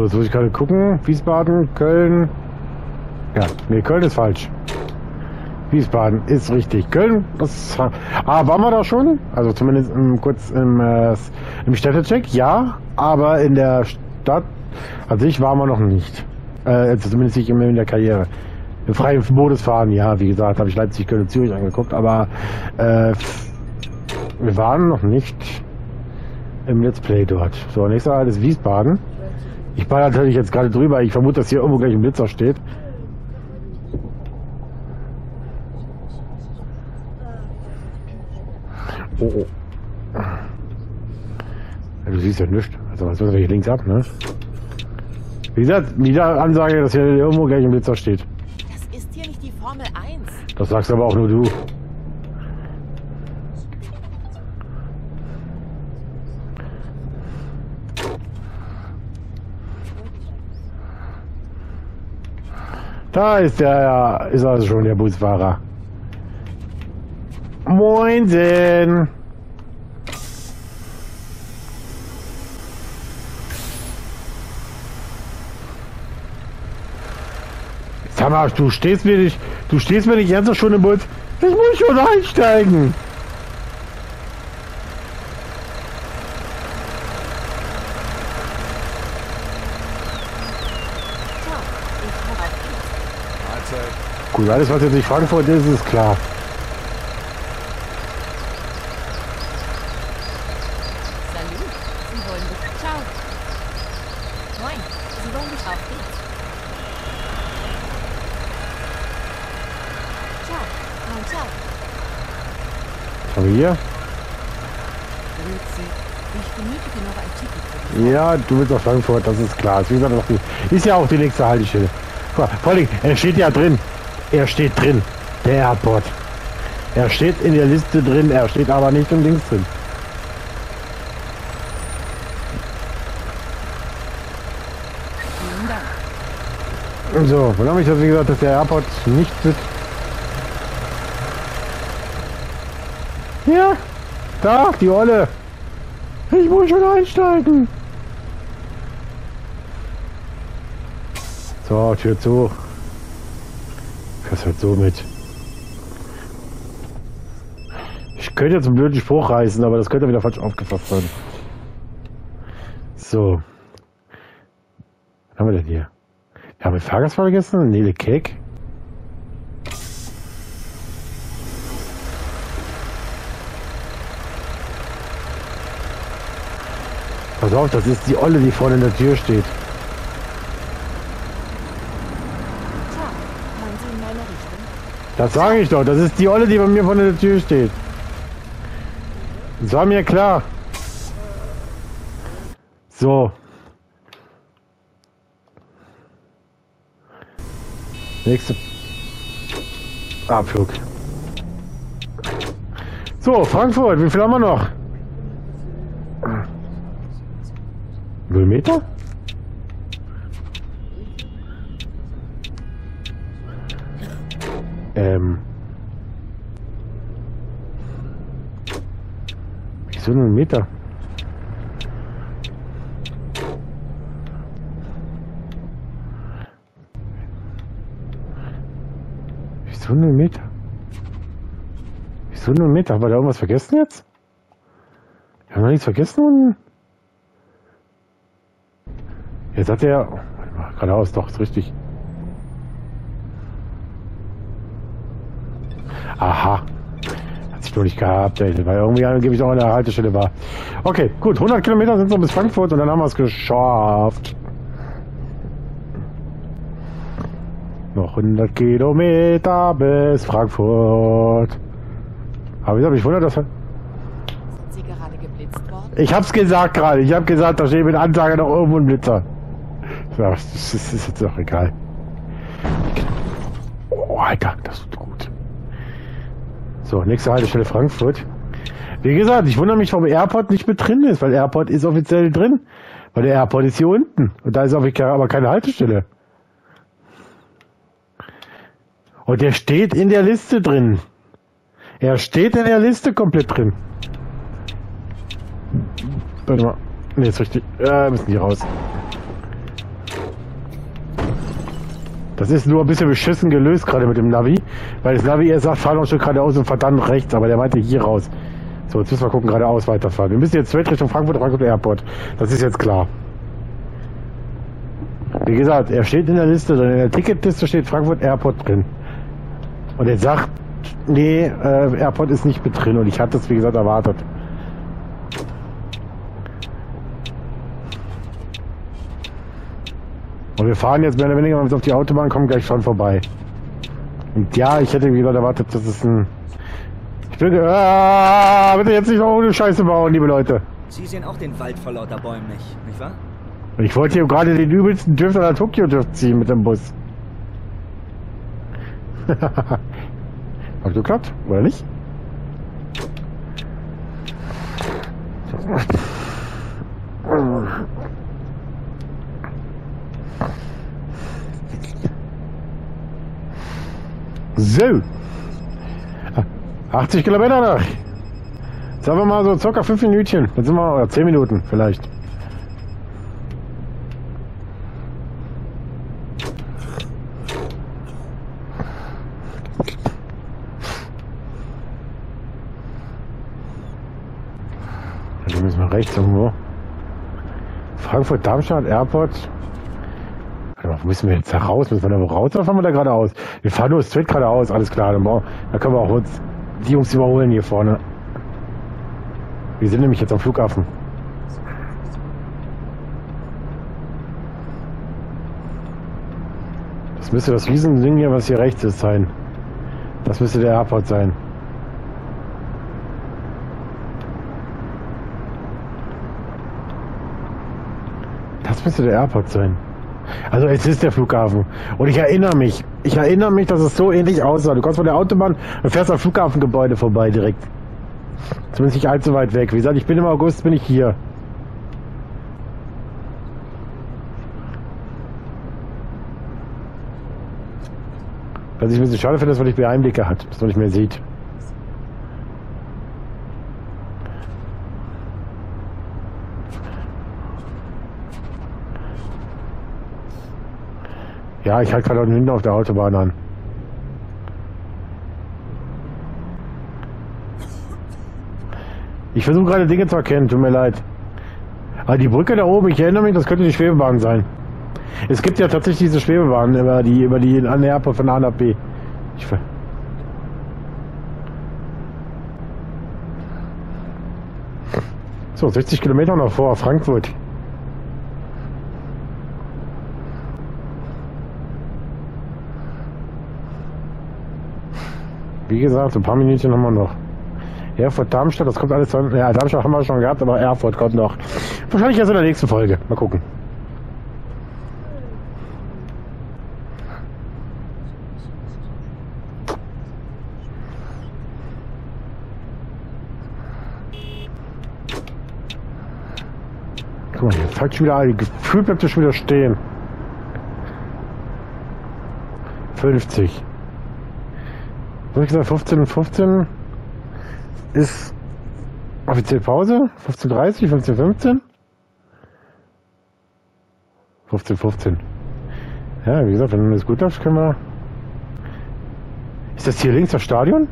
So, jetzt muss ich gerade gucken. Wiesbaden, Köln. Ja, nee, Köln ist falsch. Wiesbaden ist richtig. Köln, das. Ah, waren wir da schon? Also zumindest im, kurz im, äh, im Städtecheck, ja. Aber in der Stadt an sich waren wir noch nicht. Äh, also zumindest nicht in der Karriere. Im freien Modusfahren, ja, wie gesagt, habe ich Leipzig, Köln und Zürich angeguckt, aber äh, wir waren noch nicht im Let's Play dort. So, nächster Halt ist Wiesbaden. Ich war natürlich jetzt gerade drüber. Ich vermute, dass hier irgendwo gleich ein Blitzer steht. Oh, oh. Ja, du siehst ja nichts. Also was soll hier links ab, ne? Wie gesagt, wieder Ansage, dass hier irgendwo gleich ein Blitzer steht. Das ist hier nicht die Formel 1. Das sagst aber auch nur du. Da ist der, ja, ist also schon der Busfahrer. Moinsen! Sag mal, du stehst mir nicht, du stehst mir nicht ernsthaft schon im Bus. Ich muss schon einsteigen. Ciao. Ich hoffe auf dich. Gut, alles was jetzt nicht Frankfurt ist, ist klar. Auf hier? Ja, du willst nach Frankfurt, das ist klar. Ist, gesagt, ja auch die nächste Haltestelle. Vor allem, er steht ja drin. Er steht drin. Der Airport. Er steht in der Liste drin, er steht aber nicht im Dings drin. So, dann habe ich das, wie gesagt, dass der Airport nicht sitzt. Ja, da, die Olle. Ich muss schon einsteigen. So, Tür zu. Das halt so mit. Ich könnte jetzt einen blöden Spruch reißen, aber das könnte wieder falsch aufgefasst sein. So. Was haben wir denn hier? Wir haben wir Fahrgast vergessen? Nele Cake. Pass auf, das ist die Olle, die vorne in der Tür steht. Ciao. Fahren Sie in meine Richtung. Das sage ich doch. Das ist die Olle, die bei mir in der Tür steht. Das war mir klar. So. Nächste Abflug. So, Frankfurt, wie viel haben wir noch? Null Meter? 200 Meter. Wieso 0 Meter? Wieso 0 Meter? Haben wir da irgendwas vergessen jetzt? Wir haben wir nichts vergessen unten? Jetzt hat er. Geradeaus, doch, ist richtig. Nicht gehabt, ey. Weil irgendwie angeblich auch an der Haltestelle war. Okay, gut. 100 Kilometer sind noch bis Frankfurt und dann haben wir es geschafft. Noch 100 Kilometer bis Frankfurt. Aber wieso habe ich wundert, dass... Sind Sie gerade geblitzt worden? Ich hab's gesagt gerade. Ich hab gesagt, da steht mit Ansage noch irgendwo ein Blitzer. Ja, das ist, jetzt auch egal. Oh, Alter, das tut. So, nächste Haltestelle Frankfurt. Wie gesagt, ich wundere mich, warum Airport nicht mit drin ist, weil Airport ist offiziell drin. Weil der Airport ist hier unten. Und da ist aber keine Haltestelle. Und der steht in der Liste drin. Er steht in der Liste komplett drin. Warte mal. Ne, ist richtig. Ja, müssen die raus. Das ist nur ein bisschen beschissen gelöst gerade mit dem Navi, weil das Navi erst sagt, fahr noch Stück geradeaus und verdammt rechts, aber der meinte hier raus. So, jetzt müssen wir gucken, geradeaus weiterfahren. Wir müssen jetzt straight Richtung Frankfurt, Frankfurt Airport. Das ist jetzt klar. Wie gesagt, er steht in der Liste in der Ticketliste steht Frankfurt Airport drin. Und er sagt, nee, äh, Airport ist nicht mit drin und ich hatte es, wie gesagt, erwartet. Und wir fahren jetzt mehr oder weniger, wenn wir auf die Autobahn kommen, gleich schon vorbei. Und ja, ich hätte, wie gesagt, erwartet, dass es ein... Ich will... Ah, bitte jetzt nicht noch ohne Scheiße bauen, liebe Leute. Sie sehen auch den Wald vor lauter Bäumen nicht, nicht wahr? Ich wollte hier gerade den übelsten Drift an der Tokyo Drift ziehen mit dem Bus. Hat geklappt, oder nicht? So. 80 Kilometer noch. Sagen wir mal so circa 5 Minütchen. Dann sind wir, oder 10 Minuten vielleicht. Dann müssen wir rechts irgendwo. Frankfurt, Darmstadt, Airport. Wo müssen wir jetzt da raus? Müssen wir da raus oder fahren wir da geradeaus? Wir fahren nur straight geradeaus, alles klar. Dann, dann können wir auch uns die Jungs überholen hier vorne. Wir sind nämlich jetzt am Flughafen. Das müsste das Riesending hier, was hier rechts ist, sein. Das müsste der Airport sein. Das müsste der Airport sein. Also es ist der Flughafen. Und ich erinnere mich, ich erinnere mich, dass es so ähnlich aussah. Du kommst von der Autobahn und fährst am Flughafengebäude vorbei direkt. Zumindest nicht allzu weit weg. Wie gesagt, ich bin im August, bin ich hier. Was ich ein bisschen schade finde, ist, weil ich mehr Einblicke hat, dass man nicht mehr sieht. Ja, ich halte gerade unten hinten auf der Autobahn an. Ich versuche gerade Dinge zu erkennen, tut mir leid. Aber die Brücke da oben, ich erinnere mich, das könnte die Schwebebahn sein. Es gibt ja tatsächlich diese Schwebebahn über die, über die an der Airport von A nach B. Ich ver so, 60 Kilometer noch vor Frankfurt. Wie gesagt, ein paar Minuten haben wir noch. Erfurt, Darmstadt, das kommt alles dann. Ja, Darmstadt haben wir schon gehabt, aber Erfurt kommt noch. Wahrscheinlich erst in der nächsten Folge. Mal gucken. Guck mal, jetzt halt schon wieder, gefühlt bleibt es schon wieder stehen. 50. Habe ich gesagt, 15 und 15 ist offiziell Pause. 15.30, 15, 15. 15, 15. Ja, wie gesagt, wenn es gut läuft, können wir. Ist das hier links das Stadion?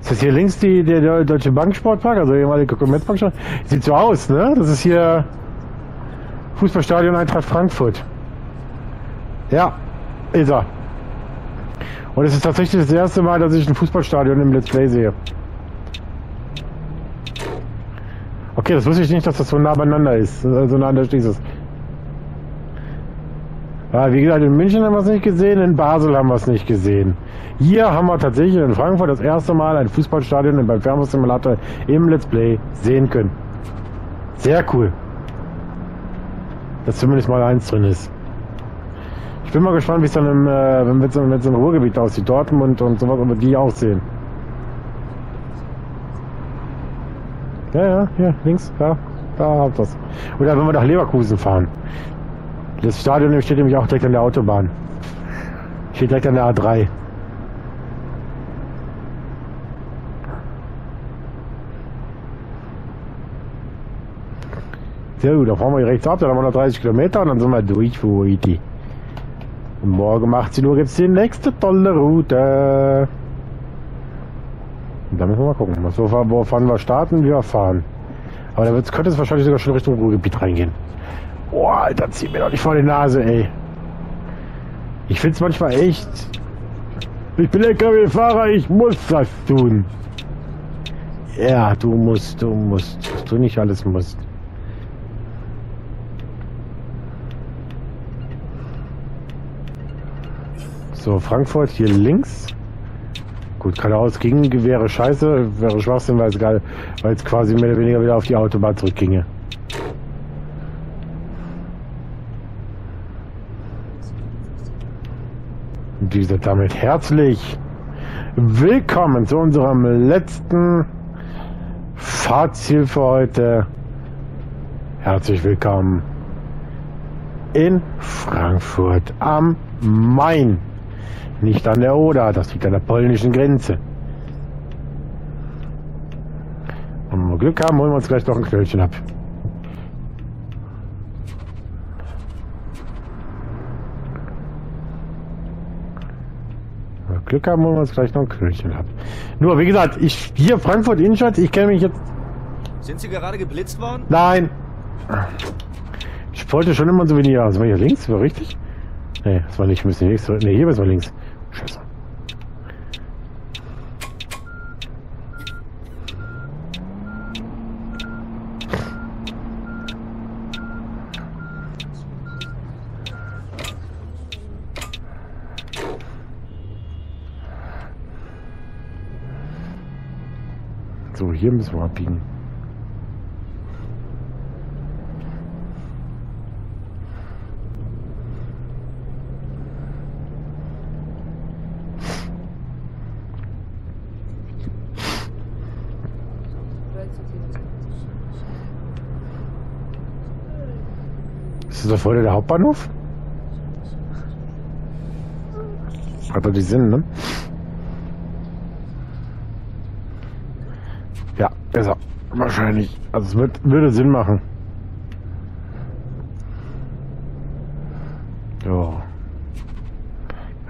Ist das hier links die, der Deutsche Bank Sportpark, also ehemalige Commerzbank? Sieht so aus, ne? Das ist hier Fußballstadion Eintracht Frankfurt. Ja, ist er. Und es ist tatsächlich das erste Mal, dass ich ein Fußballstadion im Let's Play sehe. Okay, das wusste ich nicht, dass das so nah beieinander ist. So nah an der ist. Ja, wie gesagt, in München haben wir es nicht gesehen, in Basel haben wir es nicht gesehen. Hier haben wir tatsächlich in Frankfurt das erste Mal ein Fußballstadion beim Fernbus-Simulator im Let's Play sehen können. Sehr cool. Dass zumindest mal eins drin ist. Ich bin mal gespannt, wie es dann im, äh, wenn es im, wenn's im Ruhrgebiet aussieht, Dortmund und sowas, ob wir die auch sehen. Ja, ja, hier, links, ja, da habt das. Oder wenn wir nach Leverkusen fahren. Das Stadion steht nämlich auch direkt an der Autobahn. Steht direkt an der A3. Sehr gut, da fahren wir rechts ab, dann haben wir noch 30 Kilometer und dann sind wir durch für heute. Morgen 18 Uhr gibt es die nächste tolle Route. Da müssen wir mal gucken, was, wo, wo fahren wir starten, wie wir fahren. Aber da könnte es wahrscheinlich sogar schon Richtung Ruhrgebiet reingehen. Boah, Alter, zieh mir doch nicht vor die Nase, ey. Ich find's manchmal echt. Ich bin LKW-Fahrer, ich muss das tun. Ja, du musst, du musst, du nicht alles musst. So, Frankfurt hier links. Gut, geradeaus ging, wäre scheiße, wäre Schwachsinn, weil es geil, weil es quasi mehr oder weniger wieder auf die Autobahn zurückginge. Und wie damit herzlich willkommen zu unserem letzten Fahrziel für heute. Herzlich willkommen in Frankfurt am Main. Nicht an der Oder, das liegt an der polnischen Grenze. Und wenn wir Glück haben, holen wir uns gleich noch ein Knöllchen ab. Wenn wir Glück haben, holen wir uns gleich noch ein Knöllchen ab. Nur, wie gesagt, ich hier Frankfurt Innenstadt, ich kenne mich jetzt. Sind Sie gerade geblitzt worden? Nein! Ich wollte schon immer so wenig. Also, war hier links, war richtig? Nee, das war nicht, müssen hier links. Nee, hier müssen wir links. So, hier müssen wir abbiegen. Ist das da vorne der Hauptbahnhof? Hat doch die Sinn, ne? Ja, ist er. Wahrscheinlich. Also es wird, würde Sinn machen. So.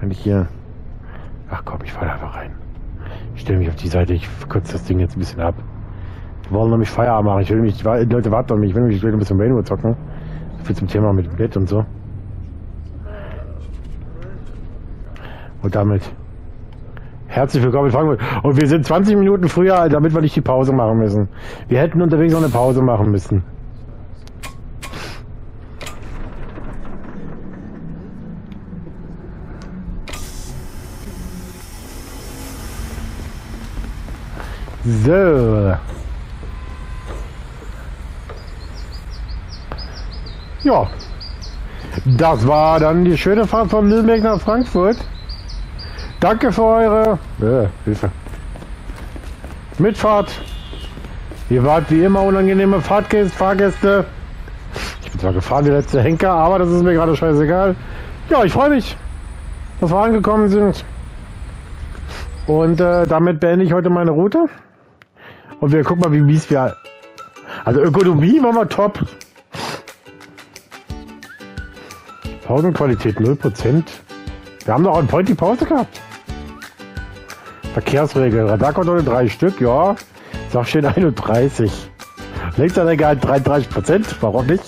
Wenn ich hier. Ach komm, ich falle einfach rein. Ich stelle mich auf die Seite, ich kürze das Ding jetzt ein bisschen ab. Wir wollen nämlich Feierabend machen. Ich will mich, die Leute warten auf mich, ich will mich ein bisschen Rainbow zocken. Viel zum Thema mit dem Bett und so. Und damit herzlich willkommen in Frankfurt. Und wir sind 20 Minuten früher, damit wir nicht die Pause machen müssen. Wir hätten unterwegs noch eine Pause machen müssen. So. Ja. Das war dann die schöne Fahrt von Nürnberg nach Frankfurt. Danke für eure äh, Hilfe. Mitfahrt. Ihr wart wie immer unangenehme Fahrtgäste, Fahrgäste. Ich bin zwar gefahren wie letzte Henker, aber das ist mir gerade scheißegal. Ja, ich freue mich, dass wir angekommen sind. Und äh, damit beende ich heute meine Route. Und wir gucken mal, wie mies wir. Also Ökonomie war mal top. Pausenqualität 0%. Wir haben doch einen Point die Pause gehabt. Verkehrsregel. Radarkontrolle drei Stück, ja. Sag steht 31. Linksanhänger 33 Prozent, warum nicht?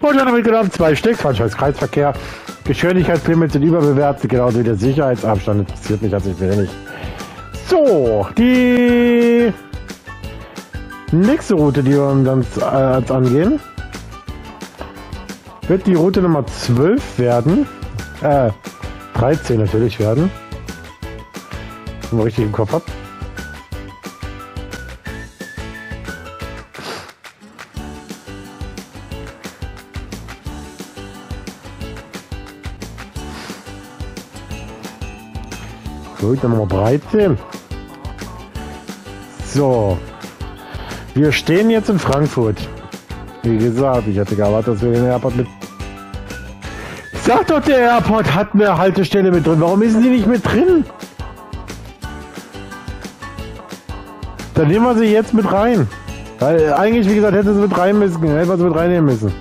Motor mitgenommen, zwei Stück, Franchise Kreisverkehr. Geschwindigkeitslimits sind überbewertet, genauso wie der Sicherheitsabstand interessiert mich also wenig. So, die nächste Route, die wir uns äh, angehen, wird die Route Nummer 12 werden. Äh, 13 natürlich werden. Wenn man richtig im Kopf hat. Gut, dann Nummer 13. So. Wir stehen jetzt in Frankfurt. Wie gesagt, ich hatte gewartet, dass wir den Airport mit. Sag doch, der Airport hat eine Haltestelle mit drin. Warum ist sie nicht mit drin? Dann nehmen wir sie jetzt mit rein. Weil eigentlich, wie gesagt, hätte sie mit rein müssen. Hätten wir sie mit reinnehmen müssen.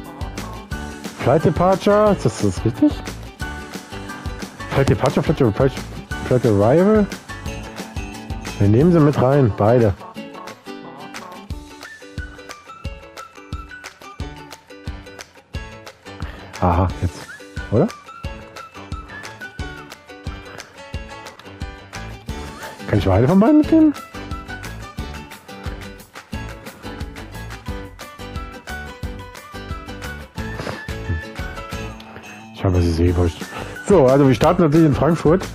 Flight Departure, ist das, das richtig? Flight Departure, Flight, Flight, Flight Arrival. Wir nehmen sie mit rein, beide. Aha, jetzt. Oder? Kann ich beide von beiden mitnehmen? Ich habe es eh wurscht. So, also wir starten natürlich in Frankfurt.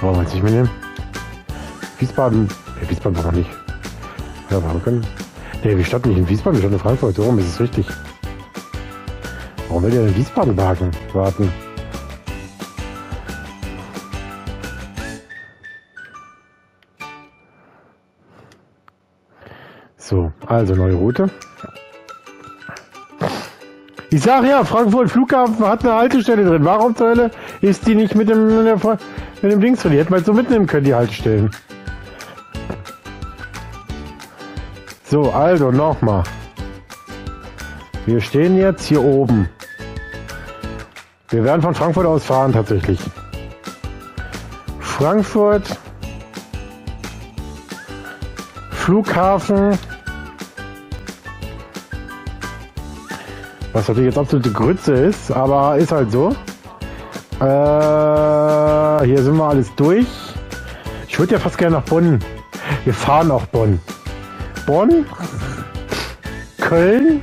Wollen wir jetzt nicht mitnehmen? Wiesbaden. Ja, Wiesbaden war noch nicht. Ja, wir können. Nee, wir starten nicht in Wiesbaden, wir starten in Frankfurt. So rum ist es richtig. Warum will der in Wiesbaden wagen? warten? So, also neue Route. Ich sag ja, Frankfurt Flughafen hat eine Haltestelle drin. Warum zur Hölle ist die nicht mit dem, mit dem, mit dem Dings drin? Die hätten wir jetzt so mitnehmen können, die Haltestellen. So, also nochmal. Wir stehen jetzt hier oben. Wir werden von Frankfurt aus fahren tatsächlich. Frankfurt. Flughafen. Was natürlich jetzt absolute Grütze ist, aber ist halt so. Äh, hier sind wir alles durch. Ich würde ja fast gerne nach Bonn. Wir fahren auch Bonn. Bonn, Köln.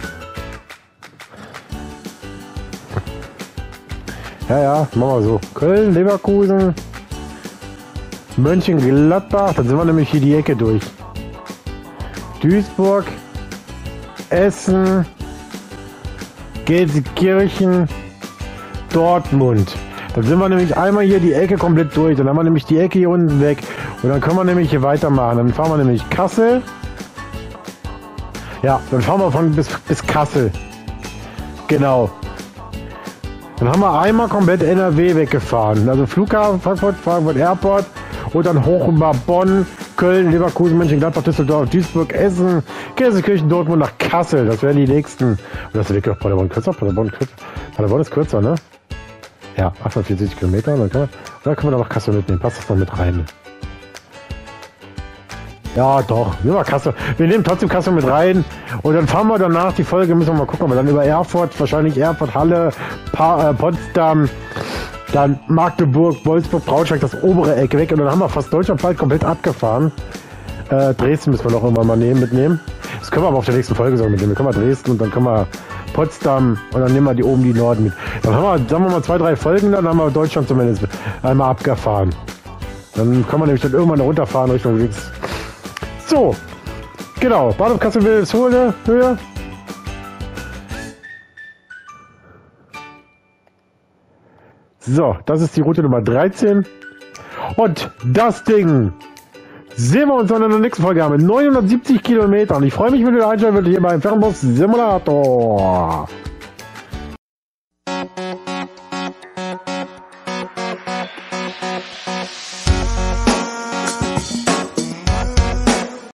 Ja, ja, machen wir so. Köln, Leverkusen, Mönchengladbach, dann sind wir nämlich hier die Ecke durch. Duisburg, Essen, Gelsenkirchen, Dortmund. Dann sind wir nämlich einmal hier die Ecke komplett durch. Dann haben wir nämlich die Ecke hier unten weg. Und dann können wir nämlich hier weitermachen. Dann fahren wir nämlich Kassel. Ja, dann fahren wir von bis, bis Kassel. Genau. Dann haben wir einmal komplett NRW weggefahren. Also Flughafen, Frankfurt, Frankfurt Airport und dann hoch über Bonn, Köln, Leverkusen, Mönchengladbach, Düsseldorf, Duisburg, Essen, Gelsenkirchen, Dortmund nach Kassel. Das wären die nächsten. Und das ist wirklich auch Paderborn kürzer. Paderborn, kürzer. Paderborn ist kürzer, ne? Ja, 840 Kilometer. Dann können wir, dann können wir da noch Kassel mitnehmen. Passt das noch mit rein? Ja, doch. Wir Kassel. Wir nehmen trotzdem Kassel mit rein. Und dann fahren wir danach die Folge, müssen wir mal gucken, aber dann über Erfurt, wahrscheinlich Erfurt, Halle, pa äh, Potsdam, dann Magdeburg, Wolfsburg, Braunschweig, das obere Eck weg. Und dann haben wir fast Deutschland bald komplett abgefahren. Äh, Dresden müssen wir noch irgendwann mal nehmen, mitnehmen. Das können wir aber auf der nächsten Folge so mitnehmen. Dann können wir Dresden und dann können wir Potsdam und dann nehmen wir die oben die Norden mit. Dann haben wir, sagen wir mal, zwei, drei Folgen, dann haben wir Deutschland zumindest einmal abgefahren. Dann kann man nämlich dann irgendwann runterfahren Richtung Wix. So, genau. Bahnhof Kassel Wilhelmshöhe, Höhe. So, das ist die Route Nummer 13. Und das Ding sehen wir uns dann in der nächsten Folge mit 970 Kilometern. Ich freue mich, wenn ihr einschaltet hier beim Fernbus Simulator.